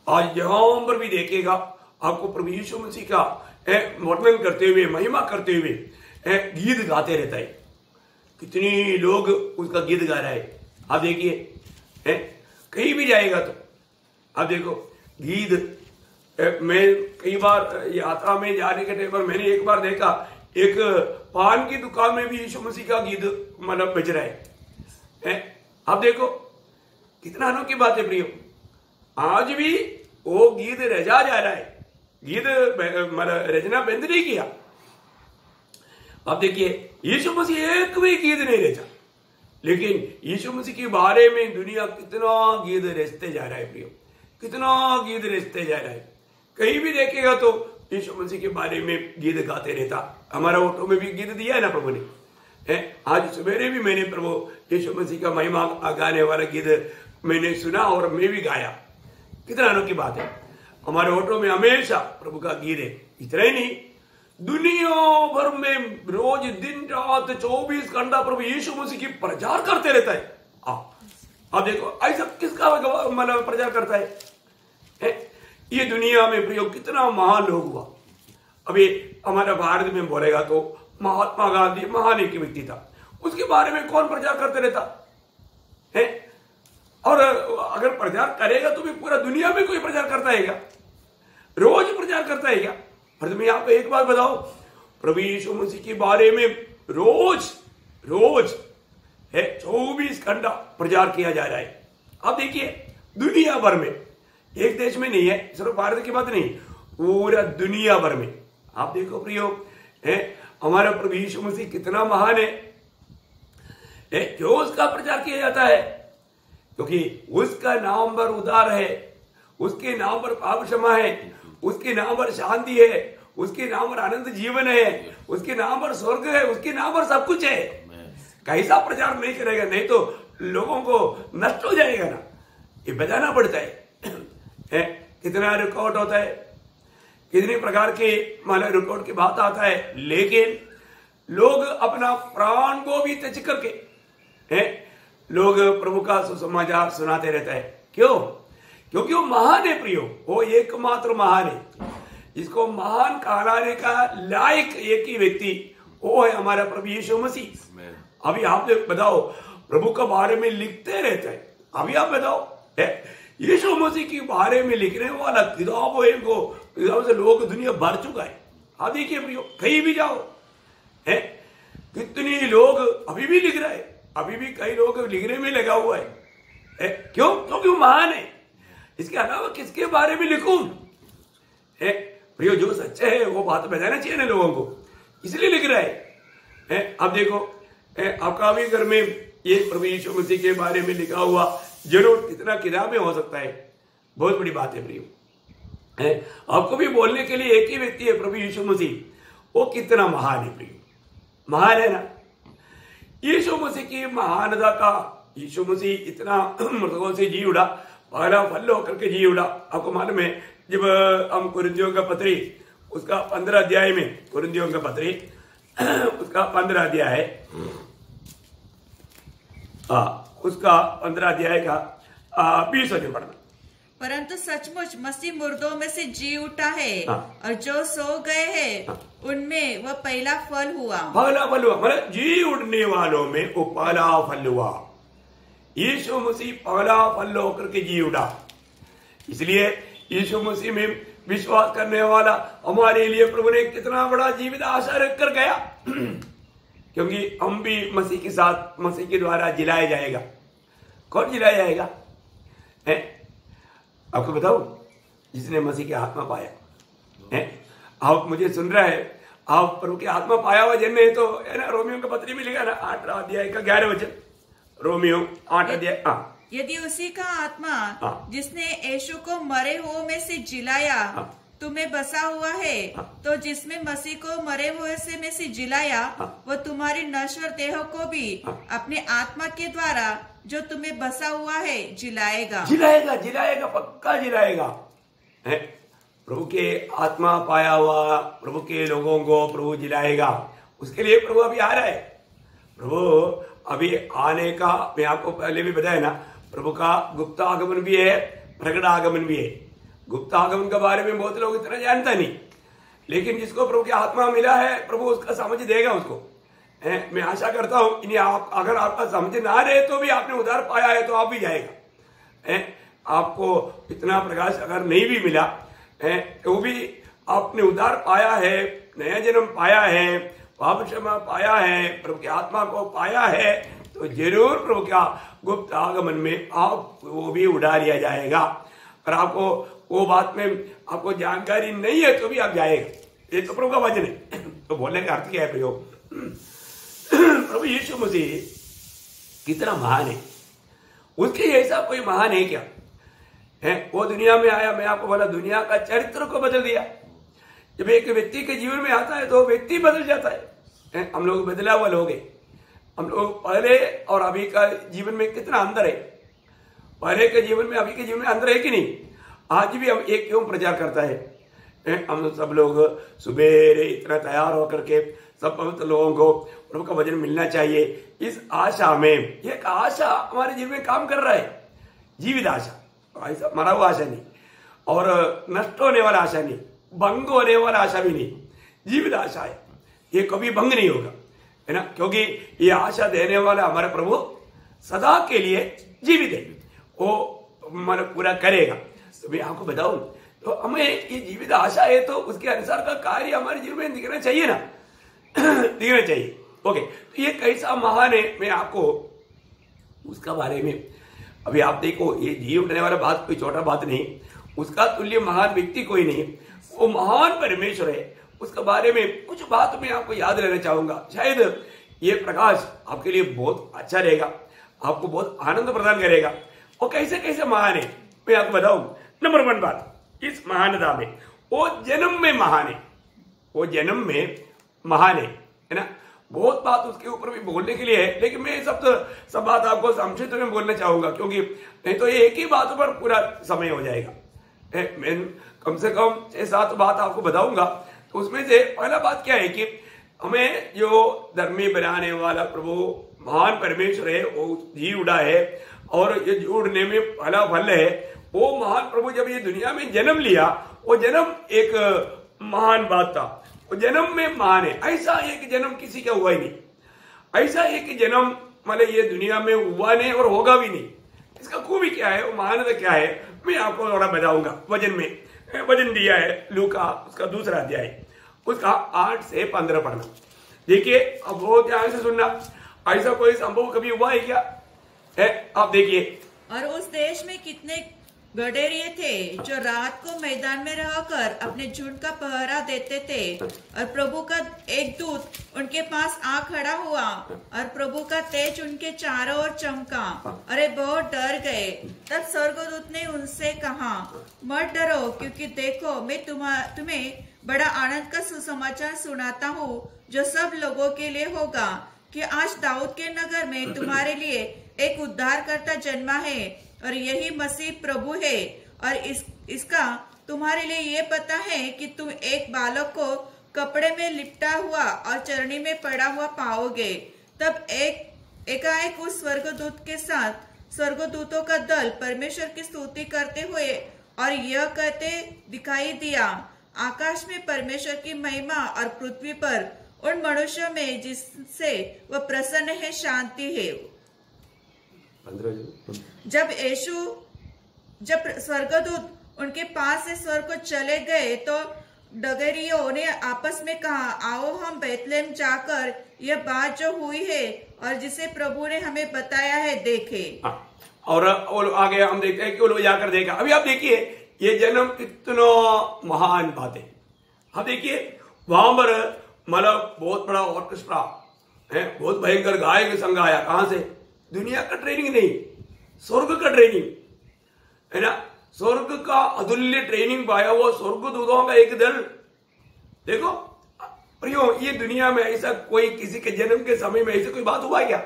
आज यहाँ पर भी देखेगा, आपको प्रभु यीशु मसीह का वर्णन करते हुए, महिमा करते हुए गीत गाते रहता है। कितनी लोग उसका गीत गा रहा है। आप देखिए कहीं भी जाएगा तो आप देखो, गीत मैं कई बार यात्रा में जाने के टाइम पर मैंने एक बार देखा एक पान की दुकान में भी यीशु मसीह का गीत मतलब बज रहा है, है? देखो कितना अनोखी बात है प्रियो। आज भी वो गीत रजा जा रहा है। गीत मतलब रचना बंद नहीं किया। अब देखिए यीशु मसीह एक भी गीत नहीं रचा। लेकिन यीशु मसीह के बारे में दुनिया कितना गीत रचते जा रहा है प्रियो। कितना गीत रचते जा रहा है। कहीं भी देखेगा तो यीशु मसीह के बारे में गीत गाते रहता। हमारा ऑटो में भी गीत दिया है ना प्रभु ने? है? आज सवेरे भी मैंने प्रभु यीशु मसीह का महिमा गाने वाला गीत मैंने सुना और मैं भी गाया। कितना अनोखी बात है। हमारे ऑटो में हमेशा प्रभु का गीत है। इतना ही नहीं दुनिया भर में रोज दिन रात चौबीस घंटा प्रभु यीशु मसीह की प्रचार करते रहता है। अब देखो ऐसा किसका मतलब प्रचार करता है, है? ये दुनिया में प्रयोग कितना महान लोग हुआ। अभी हमारा भारत में बोलेगा तो महात्मा गांधी महान एक व्यक्ति था। उसके बारे में कौन प्रचार करते रहता? है? और अगर प्रचार करेगा तो भी पूरा दुनिया में कोई प्रचार करता है क्या? रोज प्रचार करता है क्या? और तुम्हें यहाँ एक बात बताओ, प्रभु यीशु के बारे में रोज रोज, है, चौबीस घंटा प्रचार किया जा रहा है। आप देखिए, दुनिया भर में एक देश में नहीं है सिर्फ़ भारत की बात नहीं पूरा दुनिया भर में। आप देखो प्रियो है हमारा प्रभु यीशु मसीह कितना महान है, है क्यों उसका प्रचार किया जाता है? क्योंकि उसका नाम पर उदार है उसके नाम पर पाप क्षमा है उसके नाम पर शांति है उसके नाम पर आनंद जीवन है उसके नाम पर स्वर्ग है उसके नाम पर सब कुछ है। कैसा प्रचार नहीं करेगा नहीं तो लोगों को नष्ट हो जाएगा ना। ये बजाना पड़ता है, है? कितना रिकॉर्ड होता है? कितने प्रकार के माना रिकॉर्ड की बात आता है? लेकिन लोग अपना प्राण को भी त्यज करके है? लोग प्रभु का सुसमाचार सुनाते रहता है। क्यों? क्योंकि वो महान है प्रियो। वो एकमात्र महान है। इसको महान कहलाने का लायक एक ही व्यक्ति वो है हमारा प्रभु यीशु मसीह। अभी आप बताओ प्रभु के बारे में लिखते रहते हैं। अभी आप बताओ यीशु मसीह के बारे में लिखने वाला किताब को किताब से लोग दुनिया भर चुका है। आप देखिए प्रियो कहीं भी जाओ है? कितनी लोग अभी भी लिख रहे हैं। अभी भी कई लोग लिखने में लगा हुआ है, है? क्यों? क्योंकि वो महान है। इसके अलावा किसके बारे में लिखूं? है? प्रियो जो सच्चे है वो बात बताना चाहिए ना लोगों को। इसलिए लिख रहा है, है? अब देखो है? आपका भी घर में ये प्रभु यीशु मसीह के बारे में लिखा हुआ ज़रूर इतना किताबें हो सकता है। बहुत बड़ी बात है प्रियो। है? आपको भी बोलने के लिए एक ही व्यक्ति है प्रभु यीशु मसीह। वो कितना महान है प्रियो। महान है ना? यीशु मसीह की महानता का यीशु मसीह इतना (clears throat) मृतकों से जी उड़ा पहला फल होकर के जी उड़ा। आपको मालूम है, जब हम कुरिंदियों का पत्री, उसका पंद्रह अध्याय में कुरिंदियों का पत्री, (clears throat) उसका पंद्रह अध्याय उसका पंद्रह अध्याय का बीस अध्याय पढ़ना। परंतु सचमुच मसीह मुर्दों में से जी उठा है हाँ। और जो सो गए हैं हाँ। उनमें वह पहला फल हुआ। पहला फल हुआ मतलब जी उठने वालों में वो पहला फल हुआ। यीशु मसीह पहला फल होकर के जी उठा। इसलिए यीशु मसीह में विश्वास करने वाला हमारे लिए प्रभु ने कितना बड़ा जीवित आशा रख कर गया। (clears throat) क्योंकि हम भी मसीह के साथ मसीह के द्वारा जिलाया जाएगा। कौन जिलाया जाएगा? है? आपको बताओ जिसने मसीह के आत्मा पाया। है? आप मुझे सुन रहा है। आप प्रभु की आत्मा पाया हुआ जन्म है तो है ना रोमियो का पत्री मिलेगा ना? आठ अध्याय का ग्यारह वचन। रोमियो आठ अध्याय हाँ। यदि उसी का आत्मा हाँ। जिसने यशु को मरे हुए में से जिलाया हाँ। तुम्हें बसा हुआ है। हाँ। तो जिसमें मसीह को मरे हुए से में से जिलाया हाँ। वो तुम्हारी नश्वर देह को भी हाँ। अपने आत्मा के द्वारा जो तुम्हें बसा हुआ है जिलाएगा। जिलाएगा जिलाएगा पक्का जिलाएगा। है? प्रभु के आत्मा पाया हुआ प्रभु के लोगों को प्रभु जिलाएगा। उसके लिए प्रभु अभी आ रहा है। प्रभु अभी आने का मैं आपको पहले भी बताया ना प्रभु का गुप्त आगमन भी है प्रकट आगमन भी है। गुप्त आगमन के बारे में बहुत लोग इतना जानता नहीं। लेकिन जिसको प्रभु की आत्मा मिला है प्रभु उसका समझ देगा उसको। हैं, मैं आशा करता हूँ इन्हें आप अगर आपका समझ ना रहे तो भी आपने उधार पाया है तो आप भी जाएगा। हैं, आपको इतना प्रकाश अगर नहीं भी मिला हैं, तो भी आपने उधार पाया है नया जन्म पाया है पाप क्षमा पाया है प्रभु की आत्मा को पाया है तो ज़रूर प्रभु का गुप्त आगमन में आप वो भी उड़ा लिया जाएगा। और आपको वो बात में आपको जानकारी नहीं है तो भी आप जाएगा ये तो प्रभु का वचन है। तो बोलने का अर्थ क्या है प्रयोग? प्रभु यीशु मसीह कितना महान है। उसके ऐसा कोई महान है क्या? है, वो दुनिया में आया, मैं आपको बोला, दुनिया का चरित्र को बदल दिया। जब एक व्यक्ति के जीवन में आता है तो व्यक्ति बदल जाता है? हम लोग बदला हुआ लोग हम लोग पहले और अभी का जीवन में कितना अंदर है? पहले के जीवन में, अभी के जीवन में अंदर है कि नहीं? आज भी हम एक क्यों प्रचार करता है? हम सब लोग सुबेरे इतना तैयार होकर के सब पवित्र लोगों को प्रभु का वचन मिलना चाहिए। इस आशा में एक आशा हमारे जीवन में काम कर रहा है। जीवित आशा। ऐसा मरा हुआ आशा नहीं। और नष्ट होने वाला आशा नहीं। भंग होने वाला आशा भी नहीं। जीवित आशा है। ये कभी भंग नहीं होगा। है ना? क्योंकि ये आशा देने वाला हमारा प्रभु सदा के लिए जीवित है। वो मन पूरा करेगा। मैं आपको बताऊँ तो हमें ये जीवित आशा है तो उसके अनुसार का कार्य हमारे जीवन में दिखना चाहिए ना? (clears throat) दिखना चाहिए। ओके तो ये कैसा महान है? मैं आपको उसका बारे में, अभी आप देखो, ये जीव उठने वाला बात कोई छोटा बात नहीं। उसका तुल्य महान व्यक्ति कोई नहीं। वो महान परमेश्वर है। उसके बारे में कुछ बात मैं आपको याद रहना चाहूँगा। शायद ये प्रकाश आपके लिए बहुत अच्छा रहेगा। आपको बहुत आनंद प्रदान करेगा। और कैसे कैसे महान है? मैं आपको बताऊँ। नंबर वन बात इस महानता में वो जन्म में महान है वो जन्म में महान है है ना बहुत बात उसके ऊपर भी बोलने के लिए है, लेकिन मैं सब तो सब बात आपको संक्षिप्त में बोलना चाहूँगा, क्योंकि नहीं तो ये एक ही बात पर पूरा समय हो जाएगा। मैं कम से कम छह सात बात आपको बताऊँगा। तो उसमें से पहला बात क्या है कि हमें जो धर्मी बनाने वाला प्रभु, महान परमेश्वर है, वो जी उड़ा है, और ये जुड़ने में पहला फल है वो महान प्रभु, जब ये दुनिया में जन्म लिया, वो जन्म एक महान बात था। वो जन्म में महान है। ऐसा एक जन्म किसी का हुआ ही नहीं। ऐसा एक जन्म मतलब ये दुनिया में हुआ नहीं और होगा भी नहीं। इसका खूबी क्या है, वो महानता क्या है, मैं आपको थोड़ा बताऊँगा। वज़न में वज़न दिया है लू का उसका दूसरा अध्याय। उसका आठ से पंद्रह पढ़ना। देखिए, अब बहुत ध्यान से सुनना। ऐसा कोई संभव कभी हुआ है क्या? है, आप देखिए। और उस देश में कितने गडेरिए थे, जो रात को मैदान में रहकर अपने झुंड का पहरा देते थे। और प्रभु का एक दूत उनके पास आ खड़ा हुआ, और प्रभु का तेज उनके चारों ओर चमका अरे बहुत डर गए। तब स्वर्गदूत ने उनसे कहा, मत डरो, क्योंकि देखो, मैं तुम्हा बड़ा आनंद का सुसमाचार सुनाता हूँ, जो सब लोगों के लिए होगा, कि आज दाऊद के नगर में तुम्हारे लिए एक उद्धारकर्ता जन्मा है और यही मसीह प्रभु है। और इस, इसका तुम्हारे लिए ये पता है कि तुम एक बालक को कपड़े में लिपटा हुआ और चरणी में पड़ा हुआ पाओगे। तब एक, एकाएक उस स्वर्गदूत के साथ स्वर्गदूतों का दल परमेश्वर की स्तुति करते हुए और यह कहते दिखाई दिया, आकाश में परमेश्वर की महिमा और पृथ्वी पर उन मनुष्यों में जिससे वह प्रसन्न है, शांति है। जब यशु जब स्वर्गदूत उनके पास से स्वर्ग को चले गए तो डगरियों ने आपस में कहा आओ हम बैतलेम जाकर यह बात जो हुई है और जिसे प्रभु ने हमें बताया है देखे। हाँ, और वो आगे हम देखते हैं कि वो लोग जाकर देखा। अभी आप देखिए ये जन्म कितना महान बात है। आप देखिए वहाँ पर मतलब बहुत बड़ा ऑर्केस्ट्रा है बहुत भयंकर गायक संघ आया। कहाँ से? दुनिया का ट्रेनिंग नहीं, स्वर्ग का ट्रेनिंग है ना? स्वर्ग का अतुल्य ट्रेनिंग पाया हुआ स्वर्ग दूतों का एक दल। देखो प्रियो ये दुनिया में ऐसा कोई किसी के जन्म के समय में ऐसी कोई बात हुआ क्या?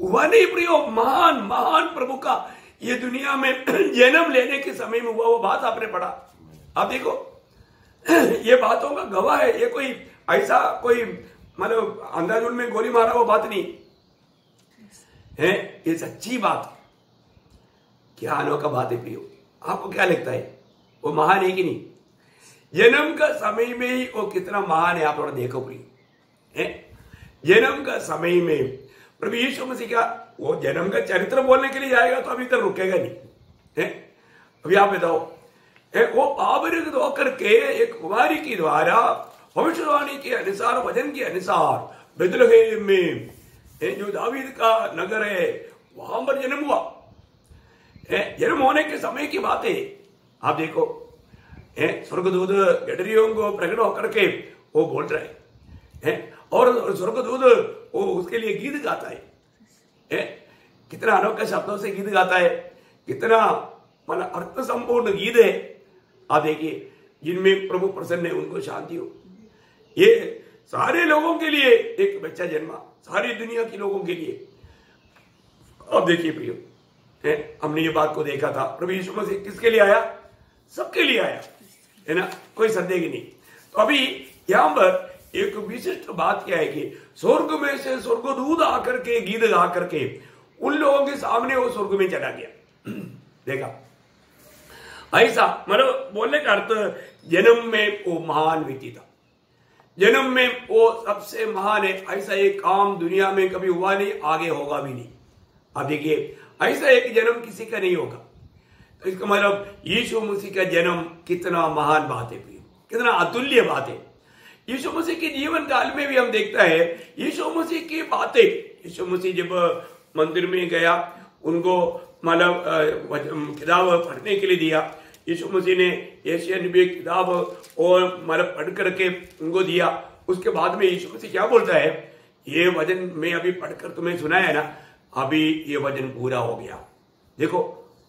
हुआ नहीं प्रियो महान महान प्रभु का ये दुनिया में (clears throat) जन्म लेने के समय में हुआ वो बात आपने पढ़ा। आप देखो, (clears throat) ये बातों का गवाह है, ये कोई ऐसा कोई मतलब अंदाजुल में गोली मारा वो बात नहीं। है? ये सच्ची बात है। क्या अनोखा बात है? प्रियो आपको क्या लगता है? वो महान है कि नहीं? जन्म का समय में ही वो कितना महान है, आप थोड़ा देखो प्रिय जन्म का समय में प्रभु यीशु मसीह का वो जन्म का चरित्र बोलने के लिए जाएगा तो अभी तक रुकेगा नहीं। है? अभी आप बताओ। वो पावरिक होकर के एक कुमारी के द्वारा भविष्यवाणी के अनुसार वज़न के अनुसार बेदलहेम में है, जो दावीद का नगर है वहाँ पर जन्म हुआ जन्म होने के समय की बात है आप देखो स्वर्गदूत गडरियों को प्रकट होकर के वो बोल रहे हैं और स्वर्गदूत वो उसके लिए गीत गाता है कितना अनोखे शब्दों से गीत गाता है कितना मतलब अर्थ संपूर्ण गीत है आप देखिए जिनमें प्रभु प्रसन्न है उनको शांति हो ये सारे लोगों के लिए एक बच्चा जन्मा सारी दुनिया के लोगों के लिए। अब देखिए प्रियो हमने ये बात को देखा था। प्रभु यीशु मसीह किसके लिए आया? सबके लिए आया, है ना? कोई संदेह नहीं। तो अभी यहाँ पर एक विशिष्ट बात क्या है कि स्वर्ग में से स्वर्गदूत आकर के, गीत गा करके उन लोगों के सामने वो स्वर्ग में चला गया। (clears throat) देखा। ऐसा मतलब बोलने का अर्थ, जन्म में वो महान व्यक्ति था। जन्म में वो सबसे महान है। ऐसा एक काम दुनिया में कभी हुआ नहीं, आगे होगा भी नहीं। अब देखिए, ऐसा एक जन्म किसी का नहीं होगा। तो इसका मतलब यीशु मसीह का जन्म कितना महान बात है प्रिय। कितना अतुल्य बात है। यीशु मसीह के जीवन काल में भी हम देखता है, यीशु मसीह की बातें। यीशु मसीह जब मंदिर में गया, उनको मतलब किताब पढ़ने के लिए दिया यीशु मसीह ने एशिया नबी किताब और मतलब पढ़ करके उनको दिया। उसके बाद में यीशु मसीह क्या बोलता है? ये वज़न मैं अभी पढ़कर तुम्हें सुनाया ना अभी ये वज़न पूरा हो गया। देखो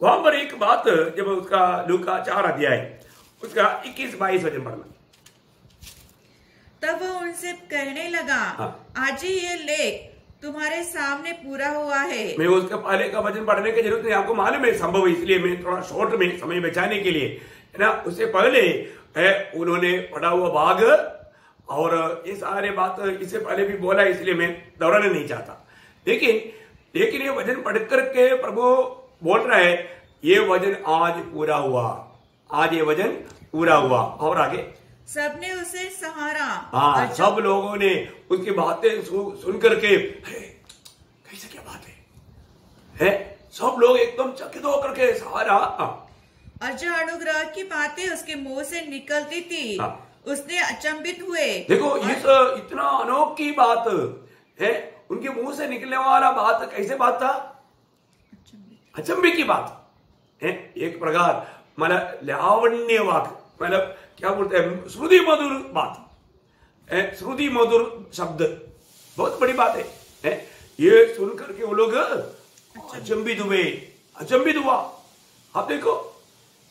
वहाँ पर एक बात जब उसका लूका चार अध्याय उसका इक्कीस बाईस वज़न पढ़ना। तब वह उनसे कहने लगा हाँ। आज ये लेख तुम्हारे सामने पूरा हुआ है। मैं उसका पहले का वचन पढ़ने की ज़रूरत नहीं, आपको मालूम है, संभव इसलिए मैं थोड़ा शॉर्ट में, समय बचाने के लिए। ना? उससे पहले, है, उन्होंने पढ़ा हुआ भाग, और ये सारे बात इससे पहले भी बोला, इसलिए मैं दोहराना नहीं चाहता। लेकिन लेकिन ये वचन पढ़ करके प्रभु बोल रहा है, ये वज़न आज पूरा हुआ। आज ये वज़न पूरा हुआ। और आगे। सबने उसे सहारा। हाँ और सब लोगों ने उसकी बातें सुन करके "हे, कैसे क्या बात है? है? सब लोग एकदम चकित होकर के सहारा। हाँ, और जो अनुग्रह की बातें उसके मुँह से निकलती थी हाँ। उसने अचंभित हुए। देखो इस इतना अनोखी बात है? उनके मुँह से निकलने वाला बात कैसे बात था? अचंबे की बात है? एक प्रकार मतलब लावण्य वाक मतलब क्या बोलते हैं? श्रुति मधुर बात। श्रुति मधुर शब्द। बहुत बड़ी बात है, है ये सुन करके वो लोग अचंबित हुए। अचंबित हुआ। आप देखो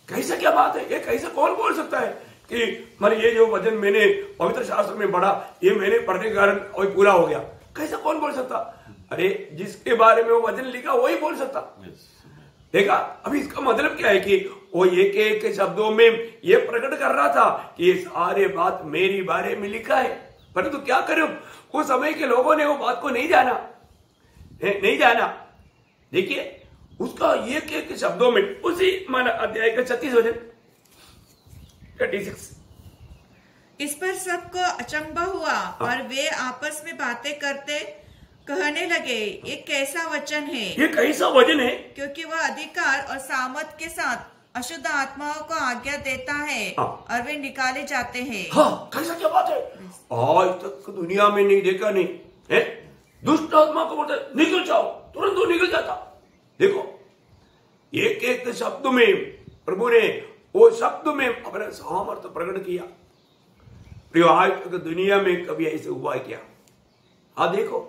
कैसा क्या बात है? ये कैसे कौन बोल सकता है कि मतलब ये जो वचन मैंने पवित्र शास्त्र में पढ़ा ये मैंने पढ़ने के कारण वही पूरा हो गया। कैसा कौन बोल सकता? अरे जिसके बारे में वो वचन लिखा वही बोल सकता। देखा अभी इसका मतलब क्या है कि वो एक एक शब्दों में ये प्रकट कर रहा था कि ये सारे बात मेरी बारे में लिखा है। परंतु क्या करूँ? उस समय के लोगों ने वो बात को नहीं जाना। नहीं जाना। देखिए उसका एक एक शब्दों में उसी मान अध्याय का छत्तीस वचन। थर्टी सिक्स इस पर सबको अचंबा हुआ हाँ। और वे आपस में बातें करते कहने लगे ये कैसा वचन है? ये कैसा वज़न है? क्योंकि वह अधिकार और सामर्थ के साथ अशुद्ध आत्माओं को आज्ञा देता है हाँ। और वे निकाले जाते हैं। हाँ कैसा क्या बात है? आज तक दुनिया में नहीं देखा नहीं है? दुष्ट आत्मा को बोलते निकल जाओ तुरंत वो निकल जाता। देखो एक एक शब्द में प्रभु ने वो शब्द में अपने सामर्थ्य प्रकट किया। प्रियो आज तक दुनिया में कभी ऐसे हुआ क्या? आप देखो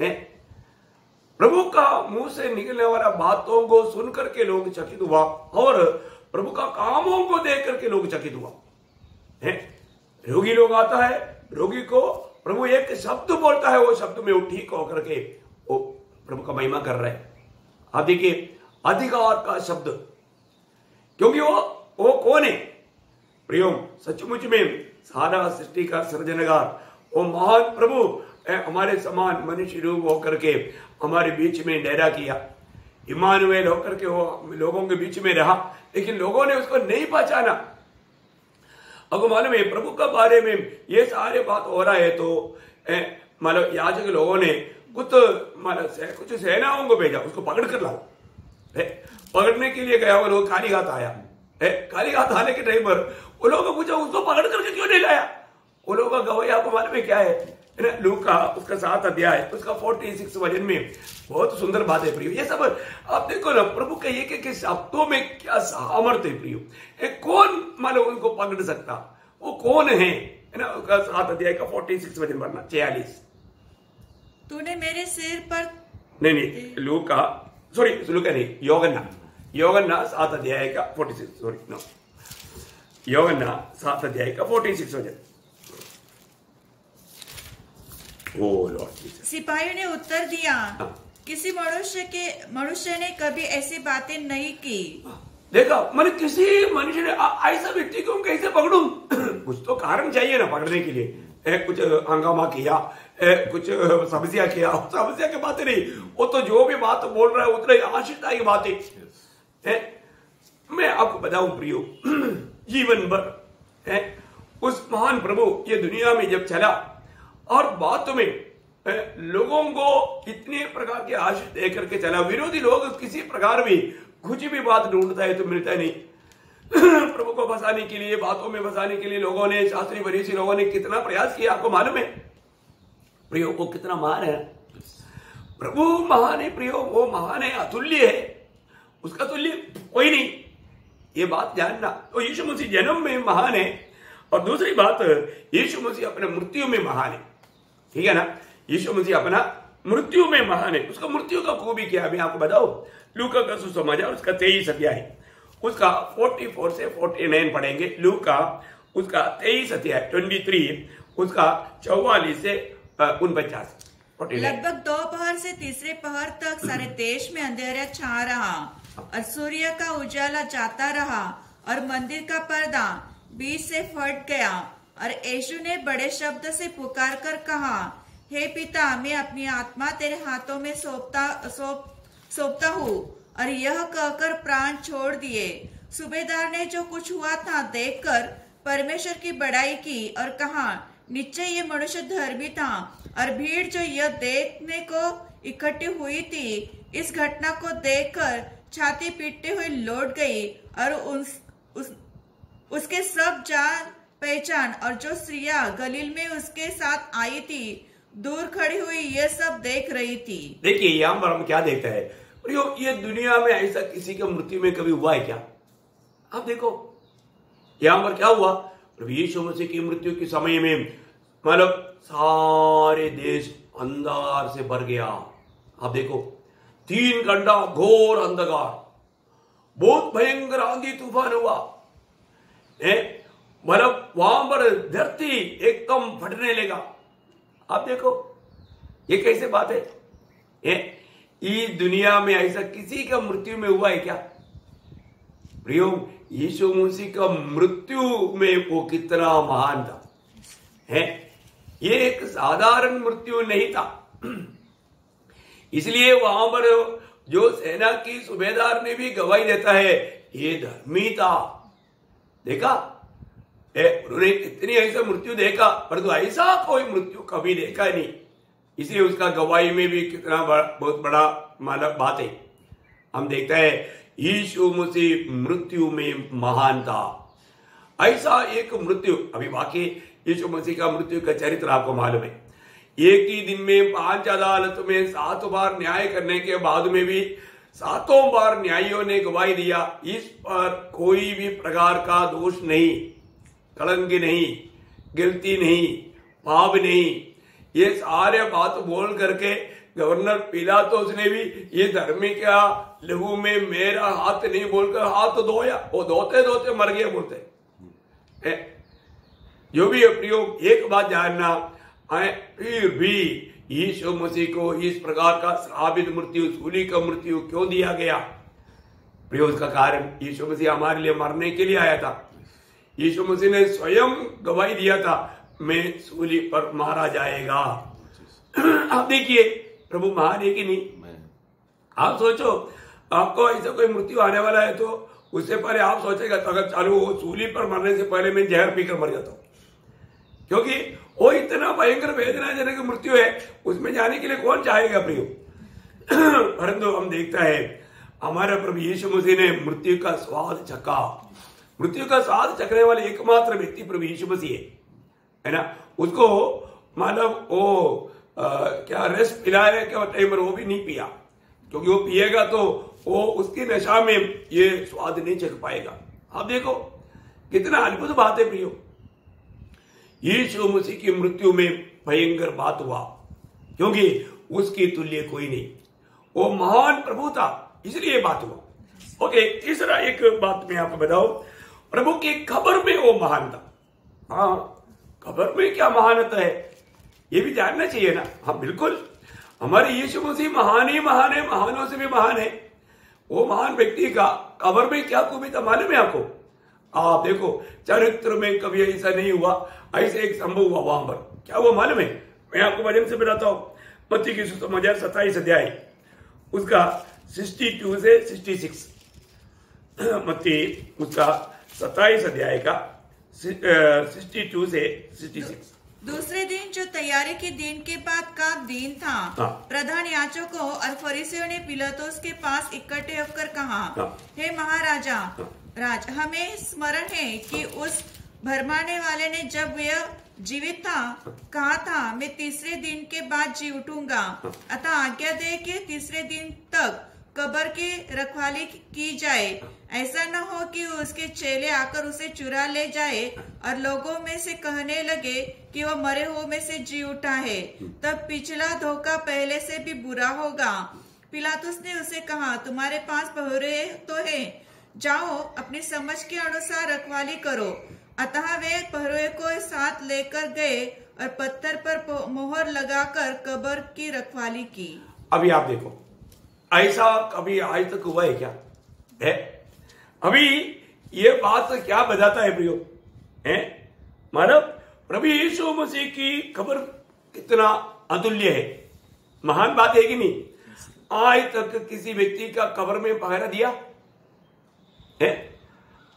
है? प्रभु का मुँह से निकलने वाला बातों को सुनकर के लोग चकित हुआ और प्रभु का कामों को देख करके लोग चकित हुआ। है? रोगी लोग आता है, रोगी को प्रभु एक शब्द बोलता है, वो शब्द में वो ठीक होकर के वो प्रभु का महिमा कर रहे हैं। आप देखिए, अधिकार का शब्द। क्योंकि वो वो कौन है? प्रियो, सचमुच में सारा सृष्टि का सृजनगार, वो महान प्रभु हमारे समान मनुष्य रूप होकर के हमारे बीच में डेरा किया। इमानुएल होकर के वो लोगों के बीच में रहा लेकिन लोगों ने उसको नहीं पहचाना। अब मालूम है प्रभु के बारे में ये सारे बात हो रहा है तो मतलब याजक लोगों ने कुछ मतलब से, कुछ सेनाओं को भेजा उसको पकड़ कर लाओ। पकड़ने के लिए गया वो लोग काली हाथ आया। है काली हाथ आने के टाइम पर वो लोग पूछा उसको पकड़ करके क्यों नहीं लाया? वो लोग का गवैया आपको मालूम है क्या है? है ना? लू का उसका सात अध्याय उसका फोर्टी सिक्स वज़न में बहुत सुंदर बात है प्रियो। ये सब आप देखो ना प्रभु के एक एक शब्दों में क्या सामर्थ्य है प्रियो। एक कौन मानो उनको पकड़ सकता? वो कौन है? ना? उसका सात अध्याय का फोर्टी सिक्स वज़न पढ़ना छियालीस। तूने मेरे सिर पर नहीं नहीं लू का सॉरी लू का नहीं योगन्ना। योगन्ना सात अध्याय का forty six sorry no Yohanna सात अध्याय का फोर्टी सिक्स वज़न ओ लॉर्ड सिपाहियों ने उत्तर दिया हाँ। किसी मनुष्य के मनुष्य ने कभी ऐसी बातें नहीं की। देखा मैंने किसी मनुष्य ने ऐसा व्यक्ति को कैसे पकड़ूं? (clears throat) कुछ तो कारण चाहिए ना पकड़ने के लिए। ए, कुछ हंगामा किया ए, कुछ समस्या किया (laughs) समस्या की बातें नहीं। वो तो जो भी बात बोल रहा है उतना ही आशिता की बातें है। मैं आपको बताऊँ प्रियो (clears throat) जीवन भर है उस महान प्रभु ये दुनिया में जब चला और बातों में लोगों को इतने प्रकार के आश दे करके चला। विरोधी लोग किसी प्रकार भी कुछ भी बात ढूंढता है तो मिलता नहीं। (clears throat) प्रभु को फंसाने के लिए, बातों में फंसाने के लिए लोगों ने, शास्त्री वरीसी लोगों ने कितना प्रयास किया आपको मालूम है? प्रियो को कितना महान है। प्रभु महान है, प्रियो, वो महान है, अतुल्य है। उसका तुल्य कोई नहीं। ये बात जानना। तो यीशु मसीह जन्म में महान है और दूसरी बात, यीशु मसीह अपने मृत्यु में महान है। ठीक है ना यीशु मसीह अपना मृत्यु में महान है उसका मृत्यु का खूबी क्या अभी आपको बताओ लूका का सुसमाचार उसका तेईस अध्याय उसका 44 से 49 पढ़ेंगे लूका उसका तेईस अध्याय 23 उसका चौवालीस से उनपचास लगभग दोपहर से तीसरे पहर तक सारे देश में अंधेरा छा रहा, और सूर्य का उजाला जाता रहा, और मंदिर का पर्दा बीच से फट गया। और यीशु ने बड़े शब्द से पुकार कर कहा हे पिता मैं अपनी आत्मा तेरे हाथों में सौंपता सौंप सौंपता हूँ और यह कहकर प्राण छोड़ दिए। सूबेदार ने जो कुछ हुआ था देखकर परमेश्वर की बड़ाई की और कहा निश्चय ये मनुष्य धर्मी था और भीड़ जो यह देखने को इकट्ठी हुई थी इस घटना को देखकर छाती पीटते हुए लौट गई और उस, उस उसके सब जान पहचान और जो स्त्रियाँ गलील में उसके साथ आई थी, दूर खड़ी हुई ये सब देख रही थी। देखिए यहाँ पर हम क्या देखते हैं? ये दुनिया में ऐसा किसी के मृत्यु में कभी हुआ है क्या? आप देखो यहाँ पर क्या हुआ? प्रभु यीशु मसीह की मृत्यु के समय में मतलब सारे देश अंधार से भर गया। आप देखो, तीन घंटा घोर अंधकार, बहुत भयंकर आंधी तूफ़ान हुआ। है? मतलब वहाँ पर धरती एकदम फटने लगा। आप देखो, ये कैसे बात है? ये दुनिया में ऐसा किसी का मृत्यु में हुआ है क्या? प्रियो, यीशु मसीह का मृत्यु में वो कितना महान था। है? ये एक साधारण मृत्यु नहीं था। इसलिए वहाँ पर जो सेना की सूबेदार ने भी गवाही देता है, ये धर्मी था। देखा? उन्होंने कितनी ऐसा मृत्यु देखा परंतु तो ऐसा कोई मृत्यु कभी देखा नहीं इसलिए उसका गवाही में भी कितना बड़ा, बहुत बड़ा मानव बात है हम देखते हैं यीशु मसीह मृत्यु में महान था ऐसा एक मृत्यु अभी बाकी यीशु मसीह का मृत्यु का चरित्र आपको मालूम है एक ही दिन में पाँच अदालत में सात बार न्याय करने के बाद में भी सातों बार न्यायियों ने गवाही दिया इस पर कोई भी प्रकार का दोष नहीं कलंक नहीं गिरती नहीं, पाप नहीं। ये सारे बात बोल करके गवर्नर पीला तो उसने भी ये धर्मी क्या लहू में मेरा हाथ नहीं बोलकर हाथ धोया? वो धोते धोते मर गए बोलते जो भी प्रयोग एक बात जानना फिर भी यीशु मसीह को इस प्रकार का श्रावित मृत्यु, सूली का मृत्यु क्यों दिया गया? प्रयोग का कारण यीशु मसीह हमारे लिए मरने के लिए आया था। यीशु मसीह ने स्वयं गवाही दिया था मैं सूली पर मारा जाएगा। (clears throat) आप देखिए प्रभु महान है कि नहीं? आप सोचो आपको ऐसा कोई मृत्यु आने वाला है तो उससे पहले आप सोचेगा तो अगर चालू हो सूली पर मरने से पहले मैं जहर पीकर मर जाता हूँ। क्योंकि वो इतना भयंकर वेदनाजनक मृत्यु है उसमें जाने के लिए कौन चाहेगा प्रियो? (clears throat) परंतु हम देखता है हमारा प्रभु यीशु मसीह ने मृत्यु का स्वाद चखा मृत्यु का स्वाद चखने वाले एकमात्र व्यक्ति प्रभु यीशु मसीह है। ना? उसको मतलब वो अ, क्या रेस्ट पिलाया क्या टाइम वो भी नहीं पिया। क्योंकि वो पिएगा तो वो उसकी नशा में ये स्वाद नहीं चख पाएगा। आप देखो कितना अद्भुत बात है प्रियो। यीशु मसीह की मृत्यु में भयंकर बात हुआ। क्योंकि उसकी तुल्य कोई नहीं। वो महान प्रभु था इसलिए बात हुआ। ओके तीसरा एक बात मैं आपको बताऊँ। प्रभु की खबर में वो महान था। हाँ खबर में क्या महानता है? ये भी जानना चाहिए ना। हाँ बिल्कुल। हमारे यीशु मसीह महान ही महान है, महानों से भी महान है। वो महान व्यक्ति का खबर में क्या था मालूम है आपको? आप देखो, चरित्र में कभी ऐसा नहीं हुआ, ऐसे एक संभव हुआ वहाँ पर। क्या हुआ मालूम है? मैं आपको वज़न से बताता हूँ। मत्ती की सुसमाचार सत्ताईस अध्याय। उसका सिक्सटी टू से सिक्सटी सिक्स (clears throat) मत्ती, उसका सत्ताईस अध्याय का सिक्सटी टू से सिक्सटी सिक्स दूसरे दिन जो तैयारी के दिन के बाद का दिन था हाँ। प्रधान याचकों और फरीसियों ने पिलातोस के पास इकट्ठे होकर कहा हाँ। हे महाराजा राज हमें स्मरण है कि उस भरमाने वाले ने जब वह जीवित था कहा था मैं तीसरे दिन के बाद जी उठूँगा। अतः आज्ञा दे के तीसरे दिन तक कब्र की रखवाली की जाए। ऐसा न हो कि उसके चेले आकर उसे चुरा ले जाए और लोगों में से कहने लगे कि वह मरे हुए में से जी उठा है तब पिछला धोखा पहले से भी बुरा होगा। पिलातुस ने उसे कहा, तुम्हारे पास पहरे तो है। जाओ, अपनी समझ के अनुसार रखवाली करो। अतः वे पहरे को साथ लेकर गए और पत्थर पर मोहर लगाकर कब्र की रखवाली की। अभी आप देखो। ऐसा कभी आज तक हुआ है क्या? है? अभी ये बात क्या बताता है प्रियो? है? मानव, प्रभु यीशु मसीह की खबर कितना अतुल्य है। महान बात है कि नहीं? आज तक किसी व्यक्ति का कब्र में पहरा दिया? है?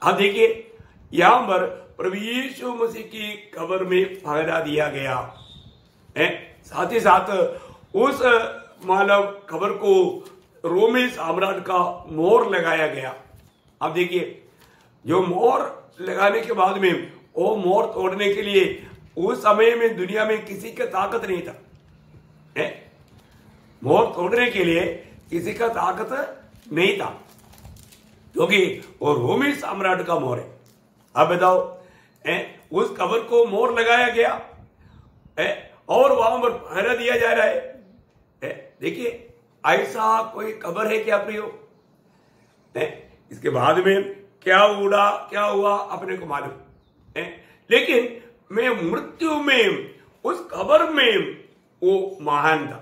अब देखिए, यहाँ पर प्रभु यीशु मसीह की कब्र में पहरा दिया गया। है? साथ ही साथ उस मानव खबर को रोमी साम्राज्य का मोहर लगाया गया। अब देखिए, जो मोहर लगाने के बाद में, वो मोहर तोड़ने के लिए उस समय में दुनिया में किसी का ताकत नहीं था। है? मोहर तोड़ने के लिए किसी का ताकत नहीं था। क्योंकि वो रोमी साम्राज्य का मोहर है। अब बताओ, है? उस कबर को मोर लगाया गया, है? और वहाँ पर पहरा दिया जा रहा है? देखिए ऐसा कोई कबर है क्या प्रियो इसके बाद में क्या उड़ा क्या हुआ अपने को मालूम? लेकिन मैं मृत्यु में, उस कबर में वो महान था।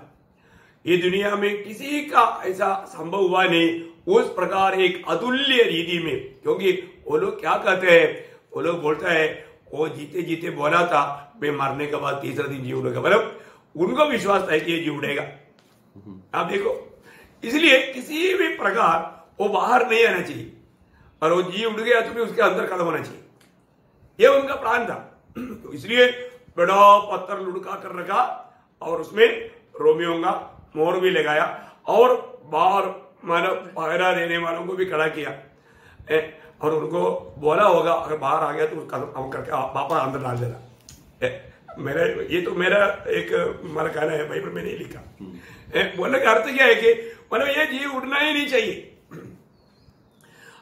ये दुनिया में किसी का ऐसा संभव हुआ नहीं, उस प्रकार एक अतुल्य रीति में। क्योंकि वो लोग क्या कहते हैं? वो लोग बोलता है वो जीते जीते बोला था, मैं मरने के बाद तीसरा दिन जी उड़ेगा मतलब उनको विश्वास था कि ये जी उड़ेगा आप देखो इसलिए किसी भी प्रकार वो बाहर नहीं आना चाहिए। और वो जी उड़ गया तो भी उसके अंदर कदम होना चाहिए। ये उनका प्लान था। (clears throat) तो इसलिए बड़ा पत्थर लुढ़का कर रखा और उसमें रोमियो का मोर भी लगाया और बाहर मानो पहरा देने वालों को भी खड़ा किया। ए, और उनको बोला होगा अगर बाहर आ गया तो उसका करके वापस अंदर डाल देना। मेरा ये तो मेरा एक मेरा कहना है भाई पर मैंने लिखा। ए, बोलने का अर्थ क्या है कि मतलब ये जी उड़ना ही नहीं चाहिए।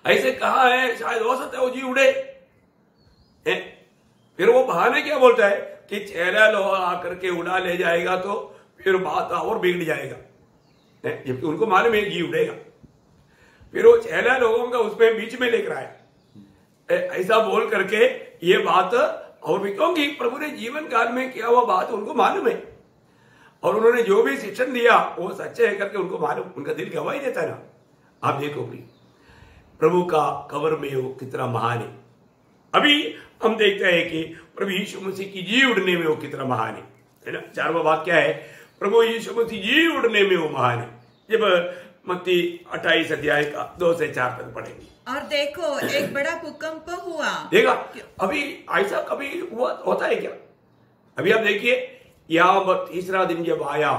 ऐसे कहा है, शायद हो सकता है वो जी उड़े। है? फिर वो बहाने क्या बोलता है कि चेहरा लोहा आकर के उड़ा ले जाएगा तो फिर बात और बिगड़ जाएगा। जबकि उनको मालूम है जी उड़ेगा। फिर वो चेहरा लोगों का उसमें बीच में लेकर आया। ऐसा बोल करके ये बात और भी क्योंकि प्रभु ने जीवन काल में किया हुआ बात उनको मालूम है। और उन्होंने जो भी शिक्षण दिया वो सच्चे है करके उनको मालूम उनका दिल गवाही देता है ना। आप देखो प्रिय प्रभु का कवर में वो कितना महान है। अभी हम देखते हैं कि प्रभु यीशु मसीह की जी उड़ने में वो कितना महान है। है ना? चारवा वाक्य है? प्रभु यीशु मसीह जी उड़ने में वो महान है। जब मत्ती अट्ठाईस अध्याय का दो से चार तक पढ़ेंगे। और देखो एक बड़ा भूकंप हुआ। देखा? अभी ऐसा कभी हुआ होता है क्या? अभी आप देखिए पर तीसरा दिन जब आया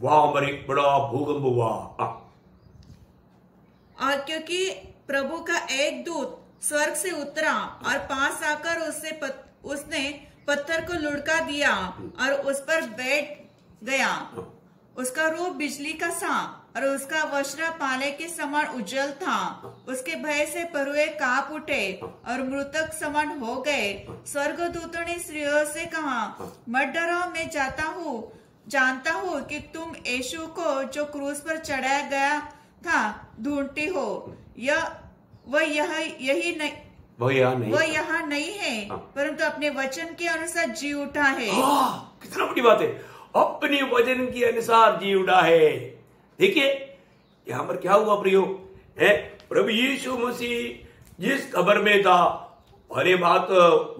वहाँ पर एक बड़ा भूकंप हुआ। हाँ, और क्योंकि प्रभु का एक दूत स्वर्ग से उतरा और पास आकर उससे पत, उसने पत्थर को लुढ़का दिया और उस पर बैठ गया। उसका रूप बिजली का सा और उसका वस्त्र पाले के समान उज्जवल था। उसके भय से परुए काप उठे और मृतक समान हो गए। स्वर्गदूतों ने स्त्रियों से कहा मत डरो मैं जाता हूँ। जानता हूँ कि तुम यीशु को जो क्रूस पर चढ़ाया गया था ढूंढती हो। यह वह यह यही नहीं वो यहाँ नहीं वह यहाँ नहीं है हाँ। परंतु अपने वचन के अनुसार जी उठा है। कितना बड़ी बात है। अपने वचन के अनुसार जी उठा है। देखिए, यहाँ पर क्या हुआ प्रयोग? है, प्रभु यीशु मसीह जिस कबर में था, अरे बात,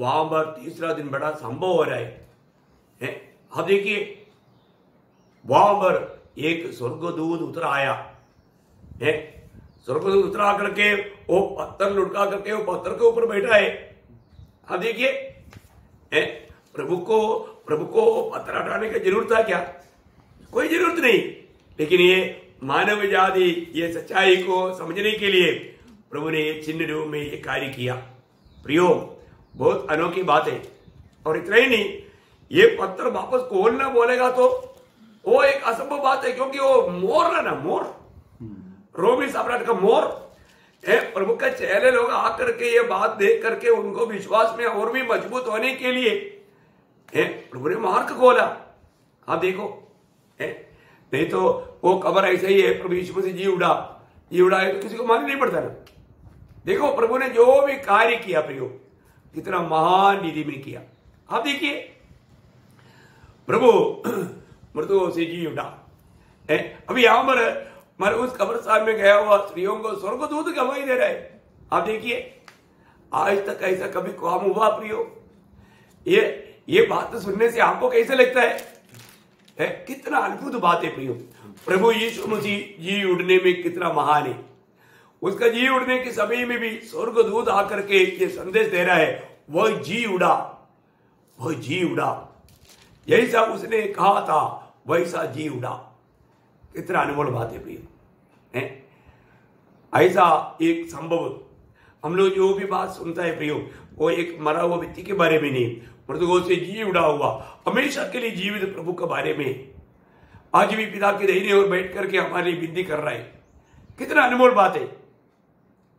वहाँ पर तीसरा दिन बड़ा संभव हो रहा है। है आप देखिए, वहाँ पर एक स्वर्गदूत उतर आया। है, स्वर्गदूत उतरा करके, वो पत्थर लुटका करके, वो पत्थर के ऊपर बैठा है। आप देखिए प्रभु को प्रभु को पत्थर हटाने की ज़रूरत था क्या? कोई ज़रूरत नहीं। लेकिन ये मानव जाति ये सच्चाई को समझने के लिए प्रभु ने ये चिन्ह रूप में ये कार्य किया। प्रियो बहुत अनोखी बात है। और इतना ही नहीं ये पत्थर वापस खोलना बोलेगा तो? वो एक असंभव बात है क्योंकि वो मोर है ना मोर। रोमी सम्राट का मोर। है प्रभु का चेहरे लोग आकर के ये बात देख करके उनको विश्वास में और भी मज़बूत होने के लिए। है प्रभु ने मार्ग खोला। आप देखो है नहीं तो वो कबर ऐसे ही है, प्रभु यीशु से जी उड़ा जी उड़ा है तो किसी को मालूम नहीं पड़ता ना। देखो, प्रभु ने जो भी कार्य किया प्रयोग कितना महान निधि में किया। आप देखिए, प्रभु मृतुओं से जी उठा अभी यहाँ पर, मैं उस कब्रस्तान में गया हुआ, स्त्रियों को स्वर्ग स्वर्गदूत गवाही दे रहा आप देखिए, आज तक ऐसा कभी काम हुआ प्रियो? ये ये बात सुनने से आपको कैसे लगता है? है? कितना अद्भुत बात है प्रियो। प्रभु यीशु मसीह जी उड़ने में कितना महान है। उसका जी उड़ने के समय में भी स्वर्गदूत आकर के ये संदेश दे रहा है, वह जी उड़ा, वह जी उड़ा। जैसा उसने कहा था, वैसा जी उड़ा। कितना अनमोल बात है प्रिय। है? ऐसा एक संभव। हम लोग जो भी बात सुनता है प्रियो, वो एक मरा हुआ व्यक्ति के बारे में नहीं। मृतकों से जी उड़ा हुआ। हमेशा के लिए जीवित प्रभु के बारे में। आज भी पिता के दहीने और बैठ करके हमारे लिए विनती कर रहा है। कितना अनमोल बात है।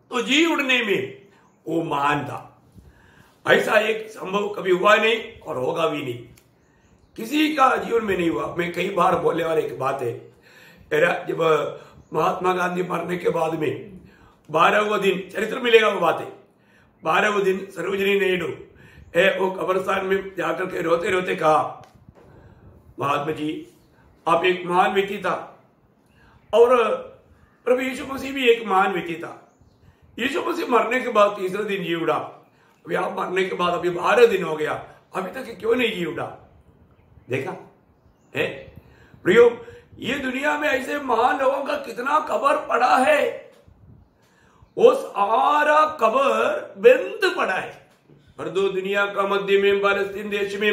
तो जी उड़ने में वो महान था। ऐसा एक संभव कभी हुआ नहीं और होगा भी नहीं। किसी का जीवन में नहीं हुआ। मैं कई बार बोलने वाली एक बात है। जब महात्मा गांधी मरने के बाद में बारहवा दिन चरित्र मिलेगा वो बात। है बारहवा दिन सरोजनी नायडू है वो कब्रस्तान में जाकर के रोते रोते कहा, महात्मा जी, आप एक महान व्यक्ति था। और प्रभु यीशु मसीह भी एक महान व्यक्ति था। यीशु मसीह मरने के बाद तीसरे दिन जी उड़ा। अभी आप मरने के बाद अभी बारह दिन हो गया। अभी तक क्यों नहीं जी उड़ा? देखा? है? प्रियो, ये दुनिया में ऐसे महान लोगों का कितना कबर पड़ा है। वो सारा कबर बंद पड़ा है। पर दो दुनिया का मध्य में फालस्तीन देश में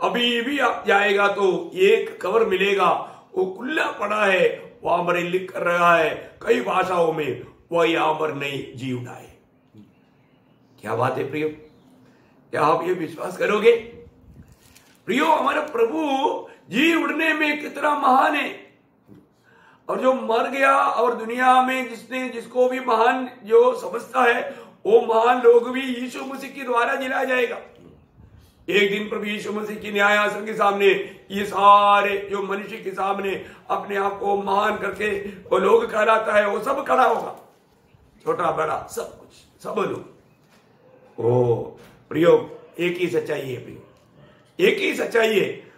अभी भी आप जाएगा तो एक कवर मिलेगा। वो खुला पड़ा है वहाँ पर लिख रहा है, कई भाषाओं में वह यहाँ पर नहीं जी उठा है। क्या बात है प्रियो? क्या आप ये विश्वास करोगे? प्रियो, हमारा प्रभु जी उड़ने में कितना महान है। और जो मर गया और दुनिया में जिसने, जिसको भी महान जो समझता है वो महान लोग भी यीशु मसीह के द्वारा जिलाया जाएगा। एक दिन प्रभु यीशु मसीह की न्याय आसन के सामने ये सारे जो मनुष्य के सामने अपने आप को महान करके वो लोग कहलाता है, वो सब खड़ा होगा। छोटा, बड़ा, सब कुछ, सब लोग। ओ, प्रियो, एक ही सच्चाई है प्रियो। एक ही सच्चाई है।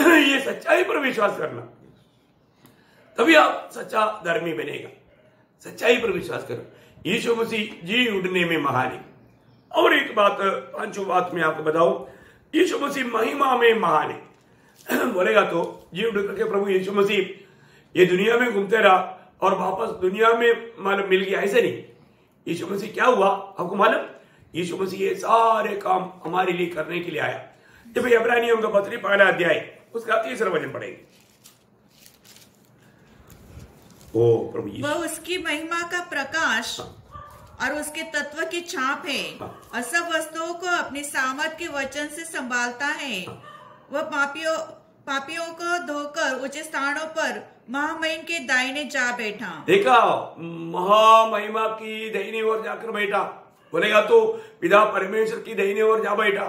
(clears throat) ये सच्चाई पर विश्वास करना। तभी आप सच्चा धर्मी बनेगा। सच्चाई पर विश्वास करो। यीशु मसीह जी उठने में महान और एक बात, पाँचों बात में आपको बताऊँ, यीशु मसीह महिमा में महान (clears throat) बोलेगा तो जी उठ करके प्रभु यीशु मसीह, ये दुनिया में घूमते रहा और वापस दुनिया में मालूम मिल गया, ऐसे नहीं। यीशु मसीह क्या हुआ, आपको मालूम? यीशु मसीह ये सारे काम हमारे लिए करने के लिए आया। जब अब्रानियों का पत्री पहला अध्याय, उसका तीसरा वचन पढ़ेंगे। ओ प्रभु वह उसकी महिमा का प्रकाश और उसके तत्व की छाप है और सब वस्तुओं को अपने सामर्थ के वचन से संभालता है। वह पापियों पापियों को धोकर ऊँचे स्थानों पर महामहिम के दाहिने जा बैठा। देखा महामहिमा की दहीनी ओर जाकर बैठा। बोलेगा तो पिता परमेश्वर की दहीनी ओर जा बैठा।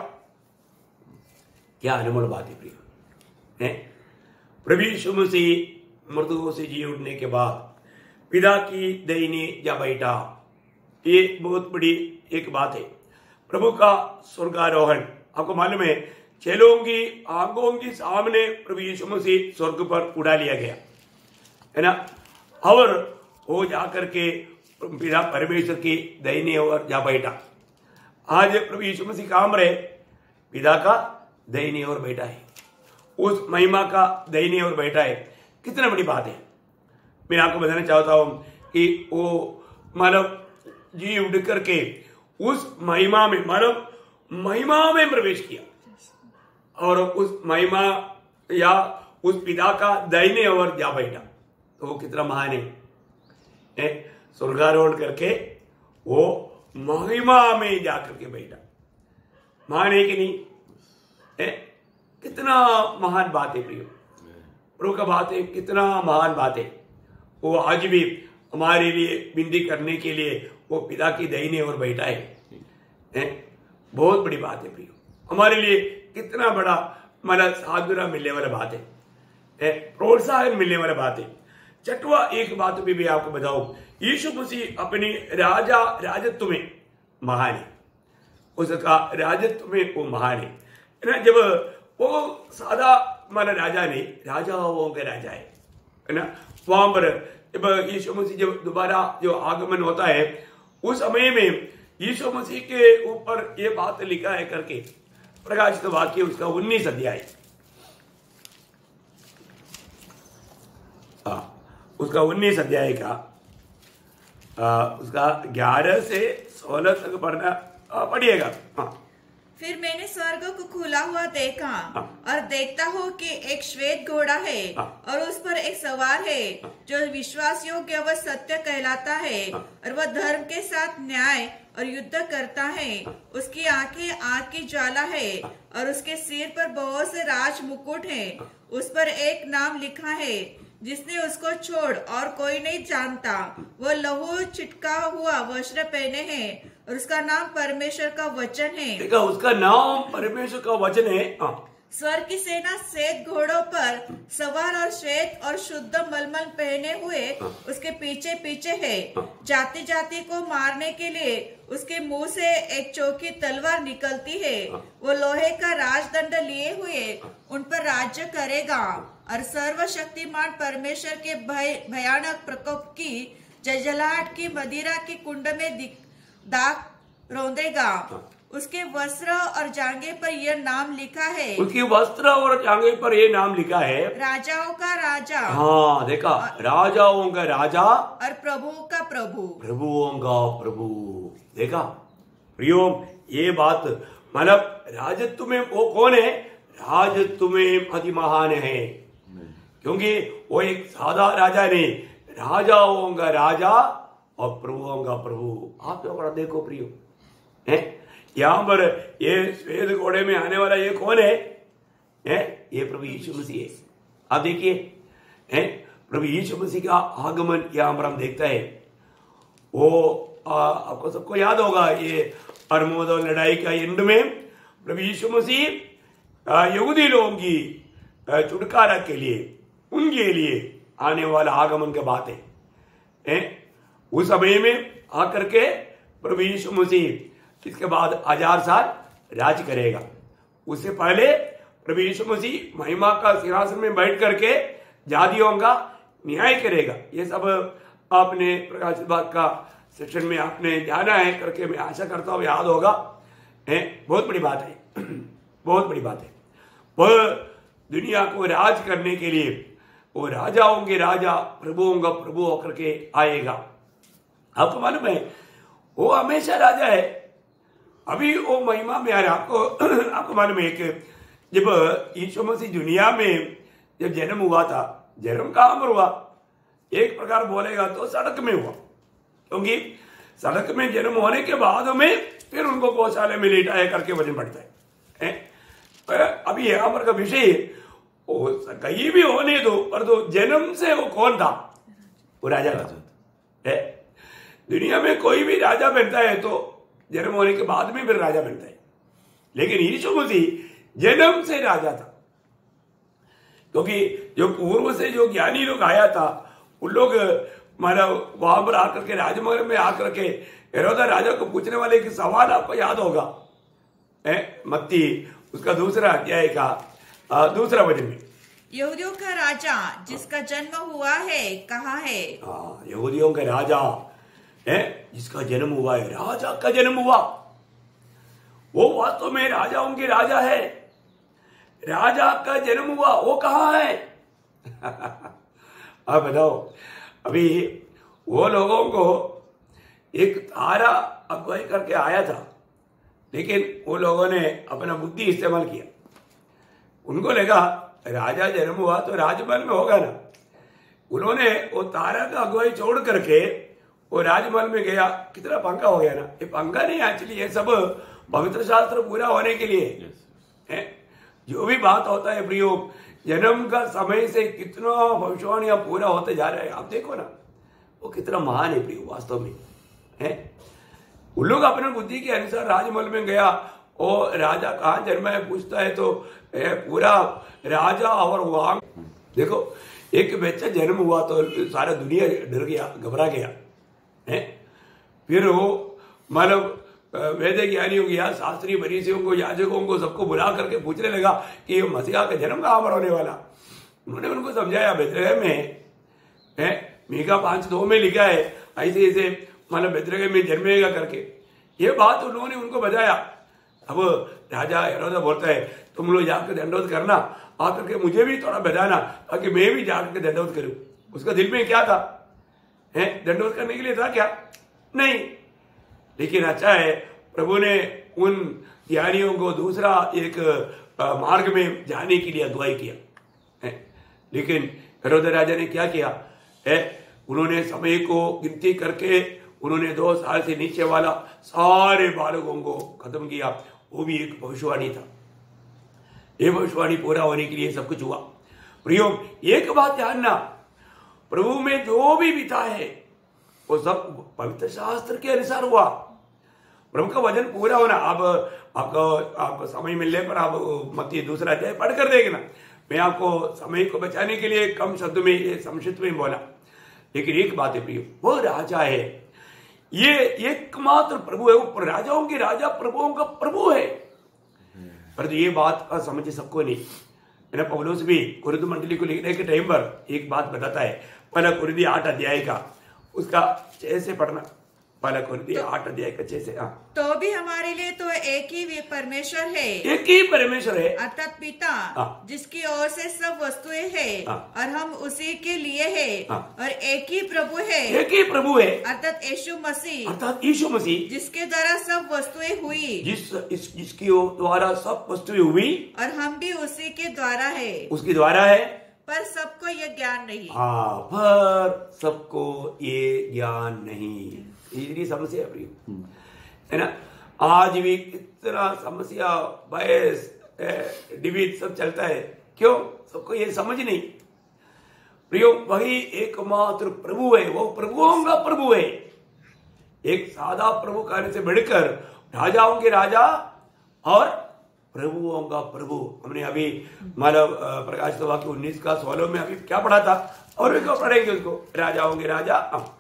क्या अनमोल बात है प्रिय? है? प्रभु यीशु मसीह मृतकों से जी उठने के बाद पिता की दहीनी जा बैठा ये बहुत बड़ी एक बात है। प्रभु का स्वर्गारोहण, आपको मालूम है, चेलों की आँखों के सामने प्रभु यीशु मसीह स्वर्ग पर उड़ा लिया गया। है ना? और वो जाकर के पिता परमेश्वर की दयनीय और जा बैठा आज प्रभु यीशु मसीह काम रहे पिता का दयनीय और बैठा है। उस महिमा का दयनीय और बैठा है। कितना बड़ी बात है। मैं आपको बताना चाहता हूँ कि वो, मानव जी उड़ करके उस महिमा में, मानव महिमा में प्रवेश किया। और उस महिमा या उस पिता का दैन्य और जा बैठा तो वो कितना महान है? स्वर्गारोहण करके वो महिमा में जाकर के बैठा। महान है कि नहीं? है? कितना महान बात है प्रियो। प्रभु का बात है कितना महान बात। है वो आज भी हमारे लिए बिंदी करने के लिए वो पिता की दहीने और बैठा है, है? बहुत बड़ी बात है प्रियो। हमारे लिए कितना बड़ा मतलब साधुरा मिलने वाला बात है? प्रोत्साहन मिलने वाला बात है। चटवा एक बात भी, भी आपको बताऊँ। यीशु मसीह अपने राजा राजत्व में महान है। उसका राजत्व में वो महान है ना? जब वो सादा माना राजा नहीं राजाओं का राजा है है ना वहाँ पर यीशु मसीह जब दोबारा जो आगमन होता है उस समय में यीशु मसीह के ऊपर ये बात लिखा है करके प्रकाशित वाक्य उसका उन्नीस अध्याय उसका उन्नीस अध्याय का आ, उसका ग्यारह से सोलह तक पढ़ना पढ़िएगा हाँ फिर मैंने स्वर्ग को खुला हुआ देखा हाँ। और देखता हूँ कि एक श्वेत घोड़ा है हाँ। और उस पर एक सवार है जो विश्वास योग्य व सत्य कहलाता है हाँ। और वह धर्म के साथ न्याय और युद्ध करता है। उसकी आँखें आग की ज्वाला है और उसके सिर पर बहुत से राज मुकुट है। उस पर एक नाम लिखा है जिसने उसको छोड़ और कोई नहीं जानता। वह लहू छिटका हुआ वस्त्र पहने हैं और उसका नाम परमेश्वर का वचन है। देखा उसका नाम परमेश्वर का वचन है। हाँ। स्वर की सेना श्वेत घोड़ों पर सवार और श्वेत और शुद्ध मलमल पहने हुए उसके पीछे पीछे है। जाति जाति को मारने के लिए उसके मुँह से एक चौकी तलवार निकलती है। वो लोहे का राजदंड लिए हुए उन पर राज्य करेगा। और सर्वशक्तिमान परमेश्वर के भय भयानक प्रकोप की जजलाहट की मदिरा की कुंड में दाग रौंदेगा। उसके वस्त्र और जांगे पर यह नाम लिखा है। उसकी वस्त्र और जांगे पर यह नाम लिखा है। राजाओं का राजा। हाँ देखा। राजाओं का राजा। और प्रभुओं का प्रभु। प्रभुओं का प्रभु। देखा। प्रियो ये बात मतलब राजत्व में वो कौन है? राजत्व में अति महान है। क्योंकि वो एक सादा राजा नहीं। राजाओं का राजा और प्रभुओं का प्रभु। आप लोग बड़ा देखो प्रियो। है? यहाँ पर ये श्वेत घोड़े में आने वाला ये कौन है? है? ये प्रभु यीशु मसीह है। आप देखिए। है? प्रभु यीशु मसीह का आगमन यहाँ पर हम देखता है। वो आ, आपको सबको याद होगा ये अरमोद और लड़ाई का एंड में प्रभु यीशु मसीह यहूदी लोगों की छुटकारा के लिए उनके लिए आने वाला आगमन के बात हैं? उस समय में आकर के प्रभु यीशु मसीह इसके बाद हज़ार साल राज करेगा। उससे पहले प्रभु यीशु मसीह महिमा का सिंहासन में बैठ करके जातियों का न्याय करेगा। ये सब आपने प्रकाशित बाग का सेशन में आपने जाना है करके मैं आशा करता हूँ याद होगा। है, बहुत बड़ी बात है। (clears throat) बहुत बड़ी बात है। वह दुनिया को राज करने के लिए वो राजाओं के राजा प्रभुओं का प्रभु होकर के आएगा। आपको मालूम है वो हमेशा राजा है। अभी वो महिमा में आ रहा आपको (clears throat) आपको मालूम है कि जब यीशु मसीह दुनिया में जब जन्म हुआ था जन्म कहाँ पर हुआ? एक प्रकार बोलेगा तो सड़क में हुआ। क्योंकि सड़क में जन्म होने के बाद में फिर उनको गौशाले में लेटाया करके वज़न बढ़ता है? पर अभी यहाँ पर का विषय कहीं भी होने दो पर तो जन्म से वो कौन था? वो राजा था। है? दुनिया में कोई भी राजा बनता है तो जन्म होने के बाद में फिर राजा बनता है। लेकिन यीशु मसीह जन्म से राजा था। क्योंकि जो पूर्व से जो ज्ञानी लोग आया था उन लोग माना वहाँ पर आकर के राजमहल में आकर के हेरोदा राजा को पूछने वाले की सवाल आपको याद होगा। है? मत्ती उसका दूसरा अध्याय का दूसरा वज़न में। यहूदियों का राजा जिसका जन्म हुआ है कहा है? हाँ यहूदियों का राजा है? जिसका जन्म हुआ है, राजा का जन्म हुआ। वो वास्तव में राजाओं के राजा है। राजा का जन्म हुआ, वो कहा है? (laughs) आप बताओ, अभी वो लोगों को एक तारा अगुवाई करके आया था, लेकिन वो लोगों ने अपना बुद्धि इस्तेमाल किया। उनको लगा, राजा जन्म हुआ तो राजमहल में होगा ना। उन्होंने वो तारा का अगुवाई छोड़ करके वो राजमहल में गया कितना पंखा हो गया ना ये पंखा नहीं एक्चुअली ये सब पवित्र शास्त्र पूरा होने के लिए है जो भी बात होता है प्रियो जन्म का समय से कितना भविष्यवाणियाँ पूरा होते जा रहा है आप देखो ना वो कितना महान है प्रियो वास्तव में है उन लोग अपने बुद्धि के अनुसार राजमहल में गया और राजा कहाँ जन्मा है पूछता है तो पूरा राजा और वहाँ देखो एक बच्चा जन्म हुआ तो सारा दुनिया डर गया घबरा गया है। फिर वो मतलब वेद ज्ञानियों को या शास्त्रीय मरीजियों को, याजकों को सबको बुला करके पूछने लगा कि ये मसीहा का जन्म कहाँ पर होने वाला? उन्होंने उनको समझाया बेतरह में, है, मीका पाँच दो में लिखा है, ऐसे ऐसे मतलब बेतरह में जन्मेगा करके। ये बात उन्होंने उनको बताया। अब राजा यरोदा बोलता है, तुम लोग जाकर दंडोत करना, आकर के मुझे भी थोड़ा बताना, ताकि मैं भी जाकर के दंडोत करूँ। उसका दिल में क्या था? है? दंडोत करने के लिए था क्या? नहीं। लेकिन अच्छा है, प्रभु ने उन ज्ञानियों को दूसरा एक मार्ग में जाने के लिए अगुवाई किया, है? लेकिन हेरोद राजा ने क्या किया, है? उन्होंने समय को गिनती करके उन्होंने दो साल से नीचे वाला सारे बालकों को खत्म किया। वो भी एक भविष्यवाणी था। ये भविष्यवाणी पूरा होने के लिए सब कुछ हुआ। प्रियो, एक बात जानना प्रभु में जो भी बिता है, वो सब पवित्र शास्त्र के अनुसार हुआ। प्रभु का वज़न पूरा होना। अब आपको आपको समय मिलने पर आप मत दूसरा अध्याय पढ़ कर देखना। मैं आपको समय को बचाने के लिए कम शब्द में, ये संक्षिप्त में बोला। लेकिन एक बात है प्रियो, वो राजा है। ये एकमात्र प्रभु है वो राजाओं के राजा प्रभुओं का प्रभु है। परंतु ये बात समझ सबको नहीं। मैंने पौलोस भी कुरुद मंडली को लिखने के टाइम पर एक बात बताता है। पहला कुरुदी आठ अध्याय का। उसका जैसे पढ़ना पहला कुरुदी आठ अध्याय का जैसे हाँ। तो भी हमारे लिए तो एक ही परमेश्वर है। एक ही परमेश्वर है। अर्थात पिता हाँ। जिसकी ओर से सब वस्तुएँ हैं हाँ। और हम उसी के लिए है हाँ। और एक ही प्रभु है। एक ही प्रभु है। अर्थात यीशु मसीह। अर्थात यीशु मसीह। जिसके द्वारा सब वस्तुएँ हुई। जिस इस, जिसकी द्वारा सब वस्तुएँ हुई। और हम भी उसी के द्वारा है। उसके द्वारा है। पर सबको यह ज्ञान नहीं हाँ। पर सबको ये ज्ञान नहीं इतनी समस्या प्रिय। है ना? आज भी इतना समस्या बहस डिबेट सब चलता है। क्यों? सबको ये समझ नहीं। प्रियो वही एकमात्र प्रभु है। वो प्रभुओं का प्रभु है। एक सादा प्रभु कहने से बढ़कर राजाओं के राजा और प्रभुओं का प्रभु। हमने अभी अ, प्रकाश सभा के उन्नीस का सोलह में अभी क्या पढ़ा था? और भी क्यों पढ़ेंगे उसको? राजा होंगे राजा। हाँ,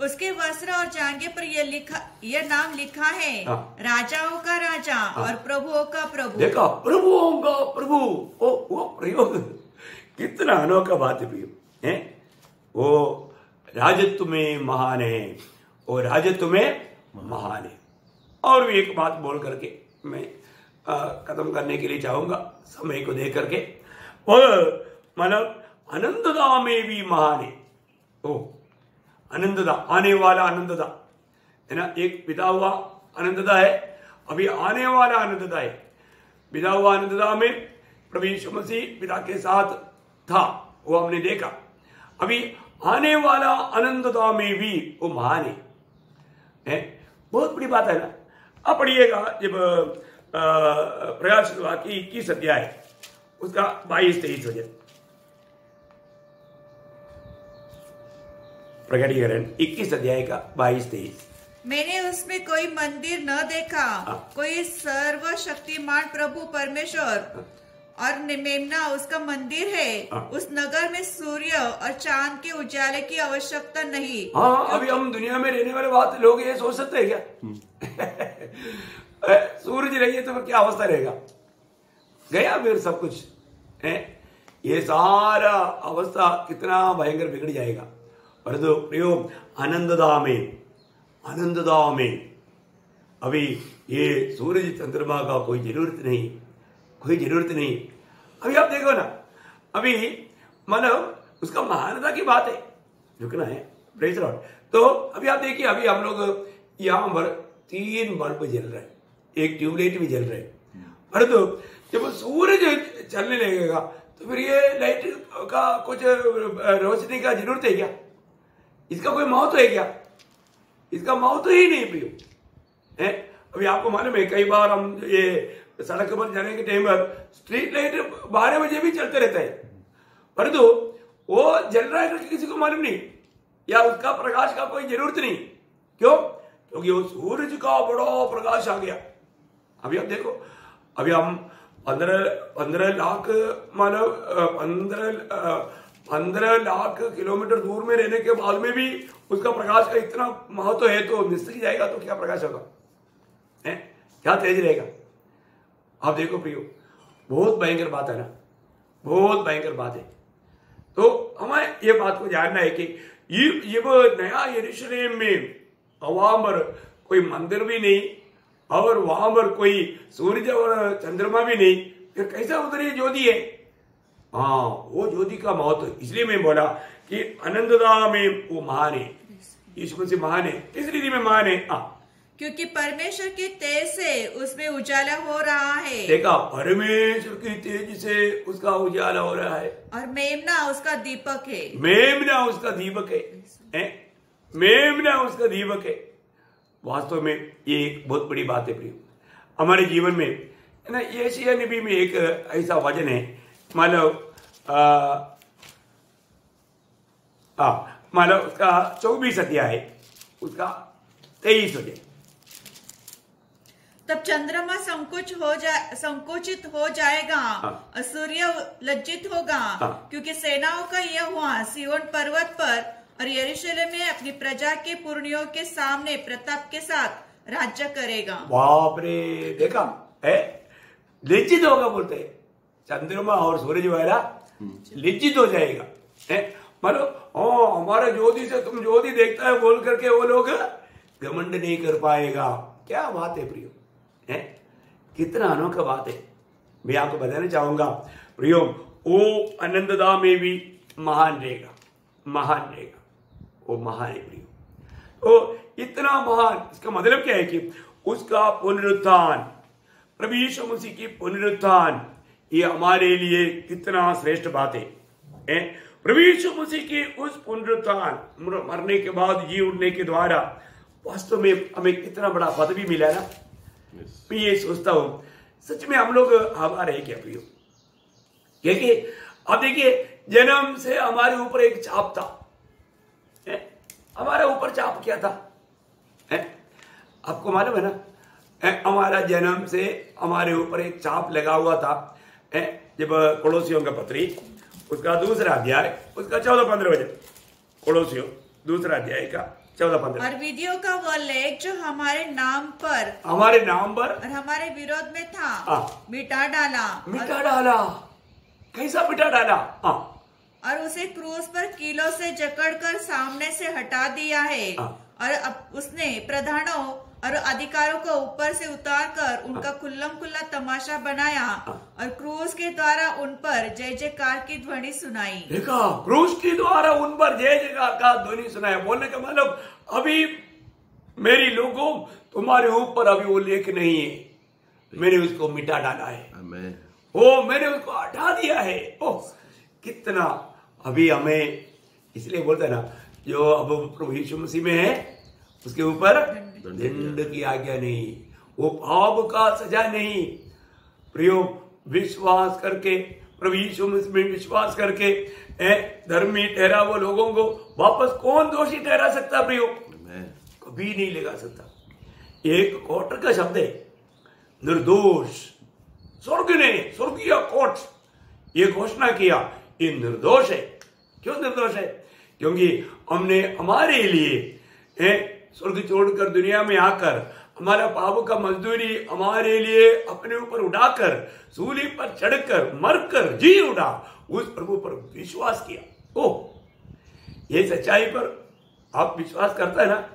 उसके वस्त्र और जांगे पर यह लिखा यह नाम लिखा है हाँ। राजाओं का राजा और प्रभुओं का प्रभु। देखा प्रभुओं का प्रभु। ओ वो प्रयोग कितना अनोखा बात है प्रियो है? वो राजत्व में महान है वो राजत्व में महान है। और भी एक बात बोल करके मैं खत्म करने के लिए चाहूँगा समय को देख करके। वो मतलब अनंतदा में भी महान। है ओ अनंतदा आने वाला अनंतदा है ना? एक पिता हुआ अनंतदा है, अभी आने वाला अनंतदा है। पिता हुआ अनंतदा में प्रभु यीशु मसीह पिता के साथ था, वो हमने देखा। अभी आने वाला अनंतता में भी वो महान। है? बहुत बड़ी बात है ना? अब पढ़िएगा जब प्रयास हुआ कि इक्कीस अध्याय उसका बाईस तेईस हो जाए प्रकटीकरण इक्कीस अध्याय का बाईस तेईस। मैंने उसमें कोई मंदिर न देखा। हाँ। कोई सर्वशक्तिमान प्रभु परमेश्वर। और मेमना उसका मंदिर है। हाँ। उस नगर में सूर्य और चाँद के उजाले की आवश्यकता नहीं। हाँ अभी हम दुनिया में रहने वाले बात लोग ये सोच सकते हैं क्या? (laughs) (laughs) सूरज रहिए तो फिर क्या अवस्था रहेगा? गया फिर सब कुछ, है? ये सारा अवस्था कितना भयंकर बिगड़ जाएगा। परंतु प्रियो आनंददा में आनंददा में अभी ये सूरज चंद्रमा का कोई ज़रूरत नहीं, कोई ज़रूरत नहीं। अभी आप देखो ना, अभी मतलब उसका महानता की बात है, रुकना है लॉर्ड तो अभी आप देखिए, अभी हम लोग यहाँ पर तीन बल्ब जल रहे हैं। एक ट्यूबलाइट भी जल रहे। परंतु जब सूरज चलने लगेगा तो फिर ये लाइट का कुछ रोशनी का ज़रूरत है क्या? इसका कोई महत्व है क्या? इसका महत्व ही नहीं प्रियो। है? अभी आपको मालूम है, कई बार हम ये सड़क पर जाने के टाइम पर स्ट्रीट लाइट बारह बजे भी चलते रहता है। परंतु वो जल रहा है किसी को मालूम नहीं, या उसका प्रकाश का कोई ज़रूरत नहीं। क्यों? क्योंकि वो सूरज का बड़ा प्रकाश आ गया। अभी आप देखो, अभी हम पंद्रह पंद्रह लाख मानव पंद्रह पंद्रह लाख किलोमीटर दूर में रहने के बाद में भी उसका प्रकाश का इतना महत्व है तो मिस्त्री जाएगा तो क्या प्रकाश होगा? है? क्या तेज रहेगा? आप देखो प्रियो, बहुत भयंकर बात है ना? बहुत भयंकर बात है। तो हमें ये बात को जानना है कि ये ये वो नया यरूशलेम में पर कोई मंदिर भी नहीं और वहाँ पर कोई सूर्य और चंद्रमा भी नहीं। फिर कैसा उधर ये ज्योति है? हाँ वो ज्योति का महत्व। इसलिए मैं बोला कि अनंतदा में वो महान है। यीशु से महान है? किस रीति में महान है। हाँ। क्योंकि परमेश्वर के तेज से उसमें उजाला हो रहा है। देखा परमेश्वर की तेज से उसका उजाला हो रहा है। और मेमना उसका दीपक है। मेमना उसका दीपक है? मेमना उसका दीपक है। वास्तव में ये एक बहुत बड़ी बात है प्रिय हमारे जीवन में है ना एशिया नबी में एक ऐसा वज़न है आ, आ, मतलब उसका चौबीस अध्याय है उसका तेईस अध्याय तब चंद्रमा संकुच हो जा संकुचित हो जाएगा हाँ। सूर्य लज्जित होगा हाँ। क्योंकि सेनाओं का यह हुआ सियोन पर्वत पर और यरूशलेम में अपनी प्रजा के पुर्णियों के सामने प्रताप के साथ राज्य करेगा। बाप रे देखा? है? लिज्जित होगा बोलते। चंद्रमा और सूरज वाला लिज्जित हो जाएगा। है? मतलब ओ हमारा ज्योति से तुम ज्योति देखता है बोल करके वो लोग घमंड नहीं कर पाएगा। क्या बात है प्रियो? है? कितना अनोखा बात है। मैं आपको बताना चाहूँगा, प्रियो, ओ आनंददा में भी महान रहेगा। महान रहेगा। वो महान है। तो इतना महान इसका मतलब क्या है कि उसका पुनरुत्थान प्रभु यीशु मसीह की पुनरुत्थान ये हमारे लिए कितना श्रेष्ठ बात है। प्रभु यीशु मसीह की उस पुनरुत्थान मरने के बाद जी उठने के द्वारा वास्तव में हमें कितना बड़ा पद भी मिला ना? मैं ये सोचता हूँ सच में हम लोग हमारे क्या प्रियो? क्योंकि अब देखिए जन्म से हमारे ऊपर एक छाप था। हैं? छाप क्या था। हैं? आपको मालूम है ना? हमारा जन्म से हमारे ऊपर एक चाप लगा हुआ था। ए, जब कोड़ोसियों का पत्री उसका दूसरा अध्याय उसका चौदह पंद्रह बजे। कोड़ोसियों दूसरा अध्याय का चौदह पंद्रह और विधियों का वो लेख जो हमारे नाम पर हमारे नाम पर? और हमारे विरोध में था हाँ। मिटा डाला। मिटा डाला। कैसा मिटा डाला? हाँ। और उसे क्रूज पर कीलों से जकड़कर सामने से हटा दिया है। हाँ। और अब उसने प्रधानों और अधिकारों को ऊपर से उतार कर उनका खुल्लम खुल्ला तमाशा बनाया और क्रूज के द्वारा उन पर जय जयकार की ध्वनि सुनाई। देखा क्रूस के द्वारा उन पर जय जयकार का ध्वनि सुनाया। बोलने का मतलब अभी मेरी लोगों तुम्हारे ऊपर अभी वो लेख नहीं है। मैंने उसको मिटा डाला है. ओ मैंने उसको हटा दिया है। ओ कितना अभी हमें इसलिए बोलते हैं ना जो अब प्रभु यीशु मसीह में है उसके ऊपर दंड की आज्ञा नहीं वो पाप का सजा नहीं। प्रियो विश्वास करके प्रभु यीशु मसीह में विश्वास करके ए, धर्मी ठहरा वो लोगों को वापस कौन दोषी ठहरा सकता प्रियो? कभी नहीं लगा सकता। एक कोटर का शब्द है निर्दोष। स्वर्ग ने स्वर्गीय कोर्ट ये घोषणा किया ये निर्दोष है। क्यों निर्दोष है? क्योंकि हमने हमारे लिए स्वर्ग छोड़कर दुनिया में आकर, हमारा पाप का मजदूरी हमारे लिए अपने ऊपर उड़ाकर सूली पर चढ़कर, मरकर जी उड़ा उस प्रभु पर विश्वास किया। ओ ये सच्चाई पर आप विश्वास करता है ना?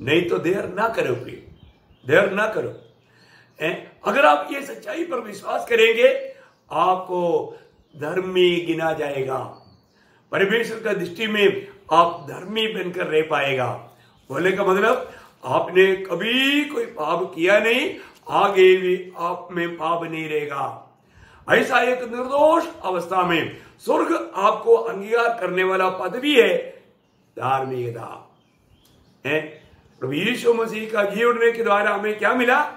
नहीं तो देर ना करो प्रिय, देर ना करो। हैं? अगर आप ये सच्चाई पर विश्वास करेंगे, आपको धर्मी गिना जाएगा। परमेश्वर का दृष्टि में आप धर्मी बनकर रह पाएगा। बोले का मतलब आपने कभी कोई पाप किया नहीं, आगे भी आप में पाप नहीं रहेगा। ऐसा एक निर्दोष अवस्था में स्वर्ग आपको अंगीकार करने वाला पद भी है, धार्मिकता। है? प्रभु यीशु मसीह का जी उड़ने के द्वारा हमें क्या मिला?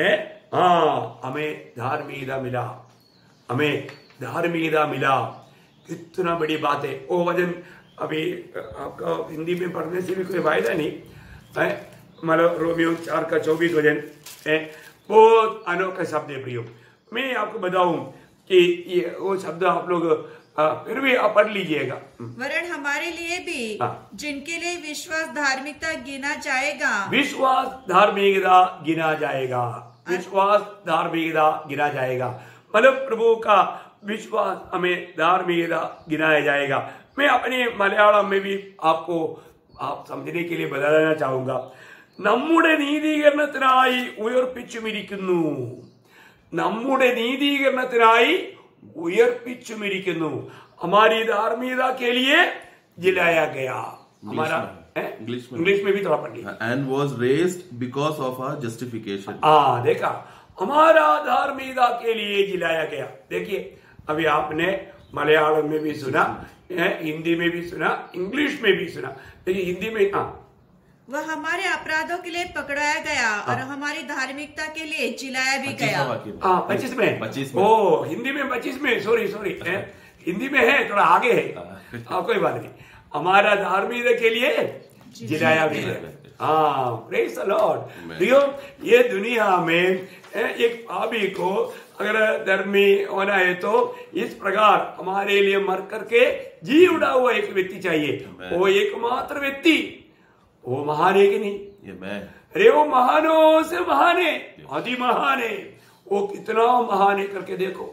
है? हाँ हमें धार्मिकता मिला। हमें धार्मिकता मिला। कितना बड़ी बात है। वो वज़न अभी आपका हिंदी में पढ़ने से भी कोई फ़ायदा नहीं। है मतलब रोमियो चार का चौबीस वज़न है बहुत अनोखा शब्द है प्रियो। मैं आपको बताऊँ कि ये वो शब्द आप लोग आ, फिर भी आप पढ़ लीजिएगा। वरण हमारे लिए भी हाँ। जिनके लिए विश्वास धार्मिकता गिना जाएगा। विश्वास धार्मिकता गिना जाएगा। विश्वास धार्मिकता गिना जाएगा। मतलब प्रभु का विश्वास हमें धार्मिकता गिनाया जाएगा मैं अपने मलयालम में भी आपको आप समझने के लिए बता देना चाहूंगा നമ്മുടെ നീതീകരണത്തിനായി ഉയർപ്പിച്ചുമിരിക്കുന്നു നമ്മുടെ നീതീകരണത്തിനായി ഉയർപ്പിച്ചുമിരിക്കുന്നു हमारी धार्मिकता के लिए जिलाया गया हमारा में। है? इंग्लिश में। इंग्लिश में भी थोड़ा पढ़ लीजिए And was raised because of our justification. हाँ देखा हमारा धार्मिकता के लिए जिलाया गया देखिए अभी आपने मलयालम में भी सुना हिंदी में भी सुना इंग्लिश में भी सुना। देखिए हिंदी में हाँ। वह हमारे अपराधों के लिए पकड़ाया गया आ, और हमारी धार्मिकता के लिए जिलाया भी गया। हाँ पच्चीस में। पच्चीस ओ हिंदी में पच्चीस में सॉरी सॉरी हिंदी में है थोड़ा आगे है। हाँ। कोई बात नहीं। हमारा धार्मिकता के लिए जिलाया भी है। हाँ प्रेज द लॉर्ड देखो ये दुनिया में एक पापी को अगर धर्मी होना है तो इस प्रकार हमारे लिए मर करके जी उड़ा हुआ एक व्यक्ति चाहिए। वो एकमात्र व्यक्ति वो महान है कि नहीं? अरे वो महानों से महान है अति महान है। वो कितना महान है करके देखो।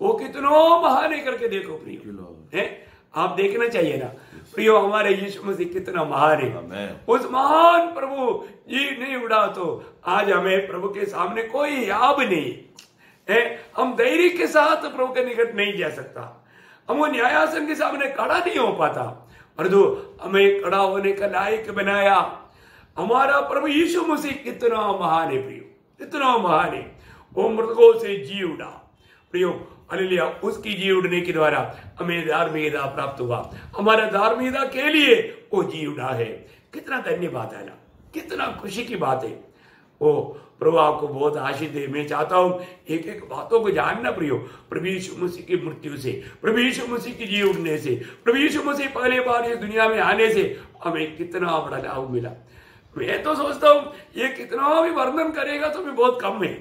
वो कितना महान है करके देखो प्रियो। है? आप देखना चाहिए ना। प्रियो हमारे यीशु मसीह कितना महान है। उस महान प्रभु जी नहीं उड़ा तो आज हमें प्रभु के सामने कोई याब नहीं। है, हम धैर्य के साथ प्रभु के निकट नहीं जा सकता। हम वो न्यायासन के सामने खड़ा नहीं हो पाता। परंतु हमें खड़ा होने का लायक बनाया। हमारा प्रभु यीशु मसीह कितना महान है प्रियो, इतना महान है। वो मृतकों से जी उड़ा प्रियो, हालेलुया, उसकी जी उड़ने के द्वारा हमें धार्मिकता प्राप्त हुआ। हमारा धार्मिकता के लिए वो जी उड़ा है। कितना धन्य बात है ना? कितना खुशी की बात है। ओ प्रभु आपको बहुत आशीष दे मैं चाहता हूँ। एक एक बातों को जानना प्रियो। प्रभु यीशु मसीह की मृत्यु से, प्रभु यीशु मसीह की जी उड़ने से, प्रभु यीशु मसीह पहले बार इस दुनिया में आने से हमें कितना बड़ा लाभ मिला। मैं तो सोचता हूँ, ये कितना भी वर्णन करेगा तो भी बहुत कम है।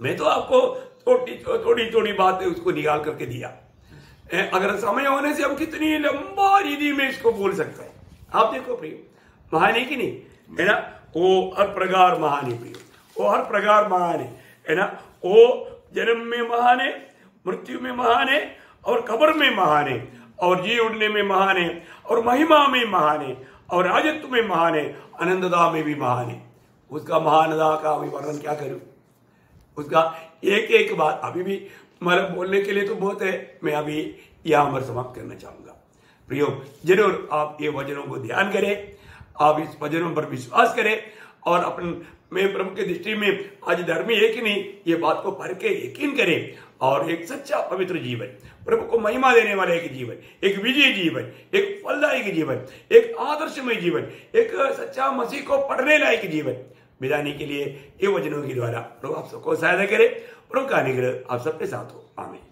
मैं तो आपको थोड़ी थोड़ी थोड़ी बातें उसको निकाल करके दिया। अगर समय होने से हम कितनी लंबा रीति में इसको बोल सकते हैं। आप देखो प्रिय, महान कि नहीं? है ना? वो हर प्रकार महान प्रिय। वो हर प्रकार महान है है ना वो जन्म में महान है मृत्यु में महान है और कब्र में महान है और जी उड़ने में महान है और महिमा में महान है और राजत्व में महान है आनंददा में भी महान है उसका महानदा का अभी वर्णन क्या करूँ उसका एक एक बात अभी भी मतलब बोलने के लिए तो बहुत है मैं अभी यहाँ पर समाप्त करना चाहूँगा प्रियो ज़रूर आप ये वचनों को ध्यान करें आप इस वचनों पर विश्वास करें और अपन में प्रभु की दृष्टि में, आज धर्मी है कि नहीं, ये बात को पढ़ के यकीन करें और एक सच्चा पवित्र जीवन, प्रभु को महिमा देने वाला एक जीवन, एक विजय जीवन, एक फलदायक जीवन, एक आदर्शमय जीवन, एक सच्चा मसीह को पढ़ने लायक जीवन। बिताने के लिए ये वचनों के द्वारा प्रभु आप सबको सहायता करे प्रभु का निग्रह आप सबके साथ हो। आमीन।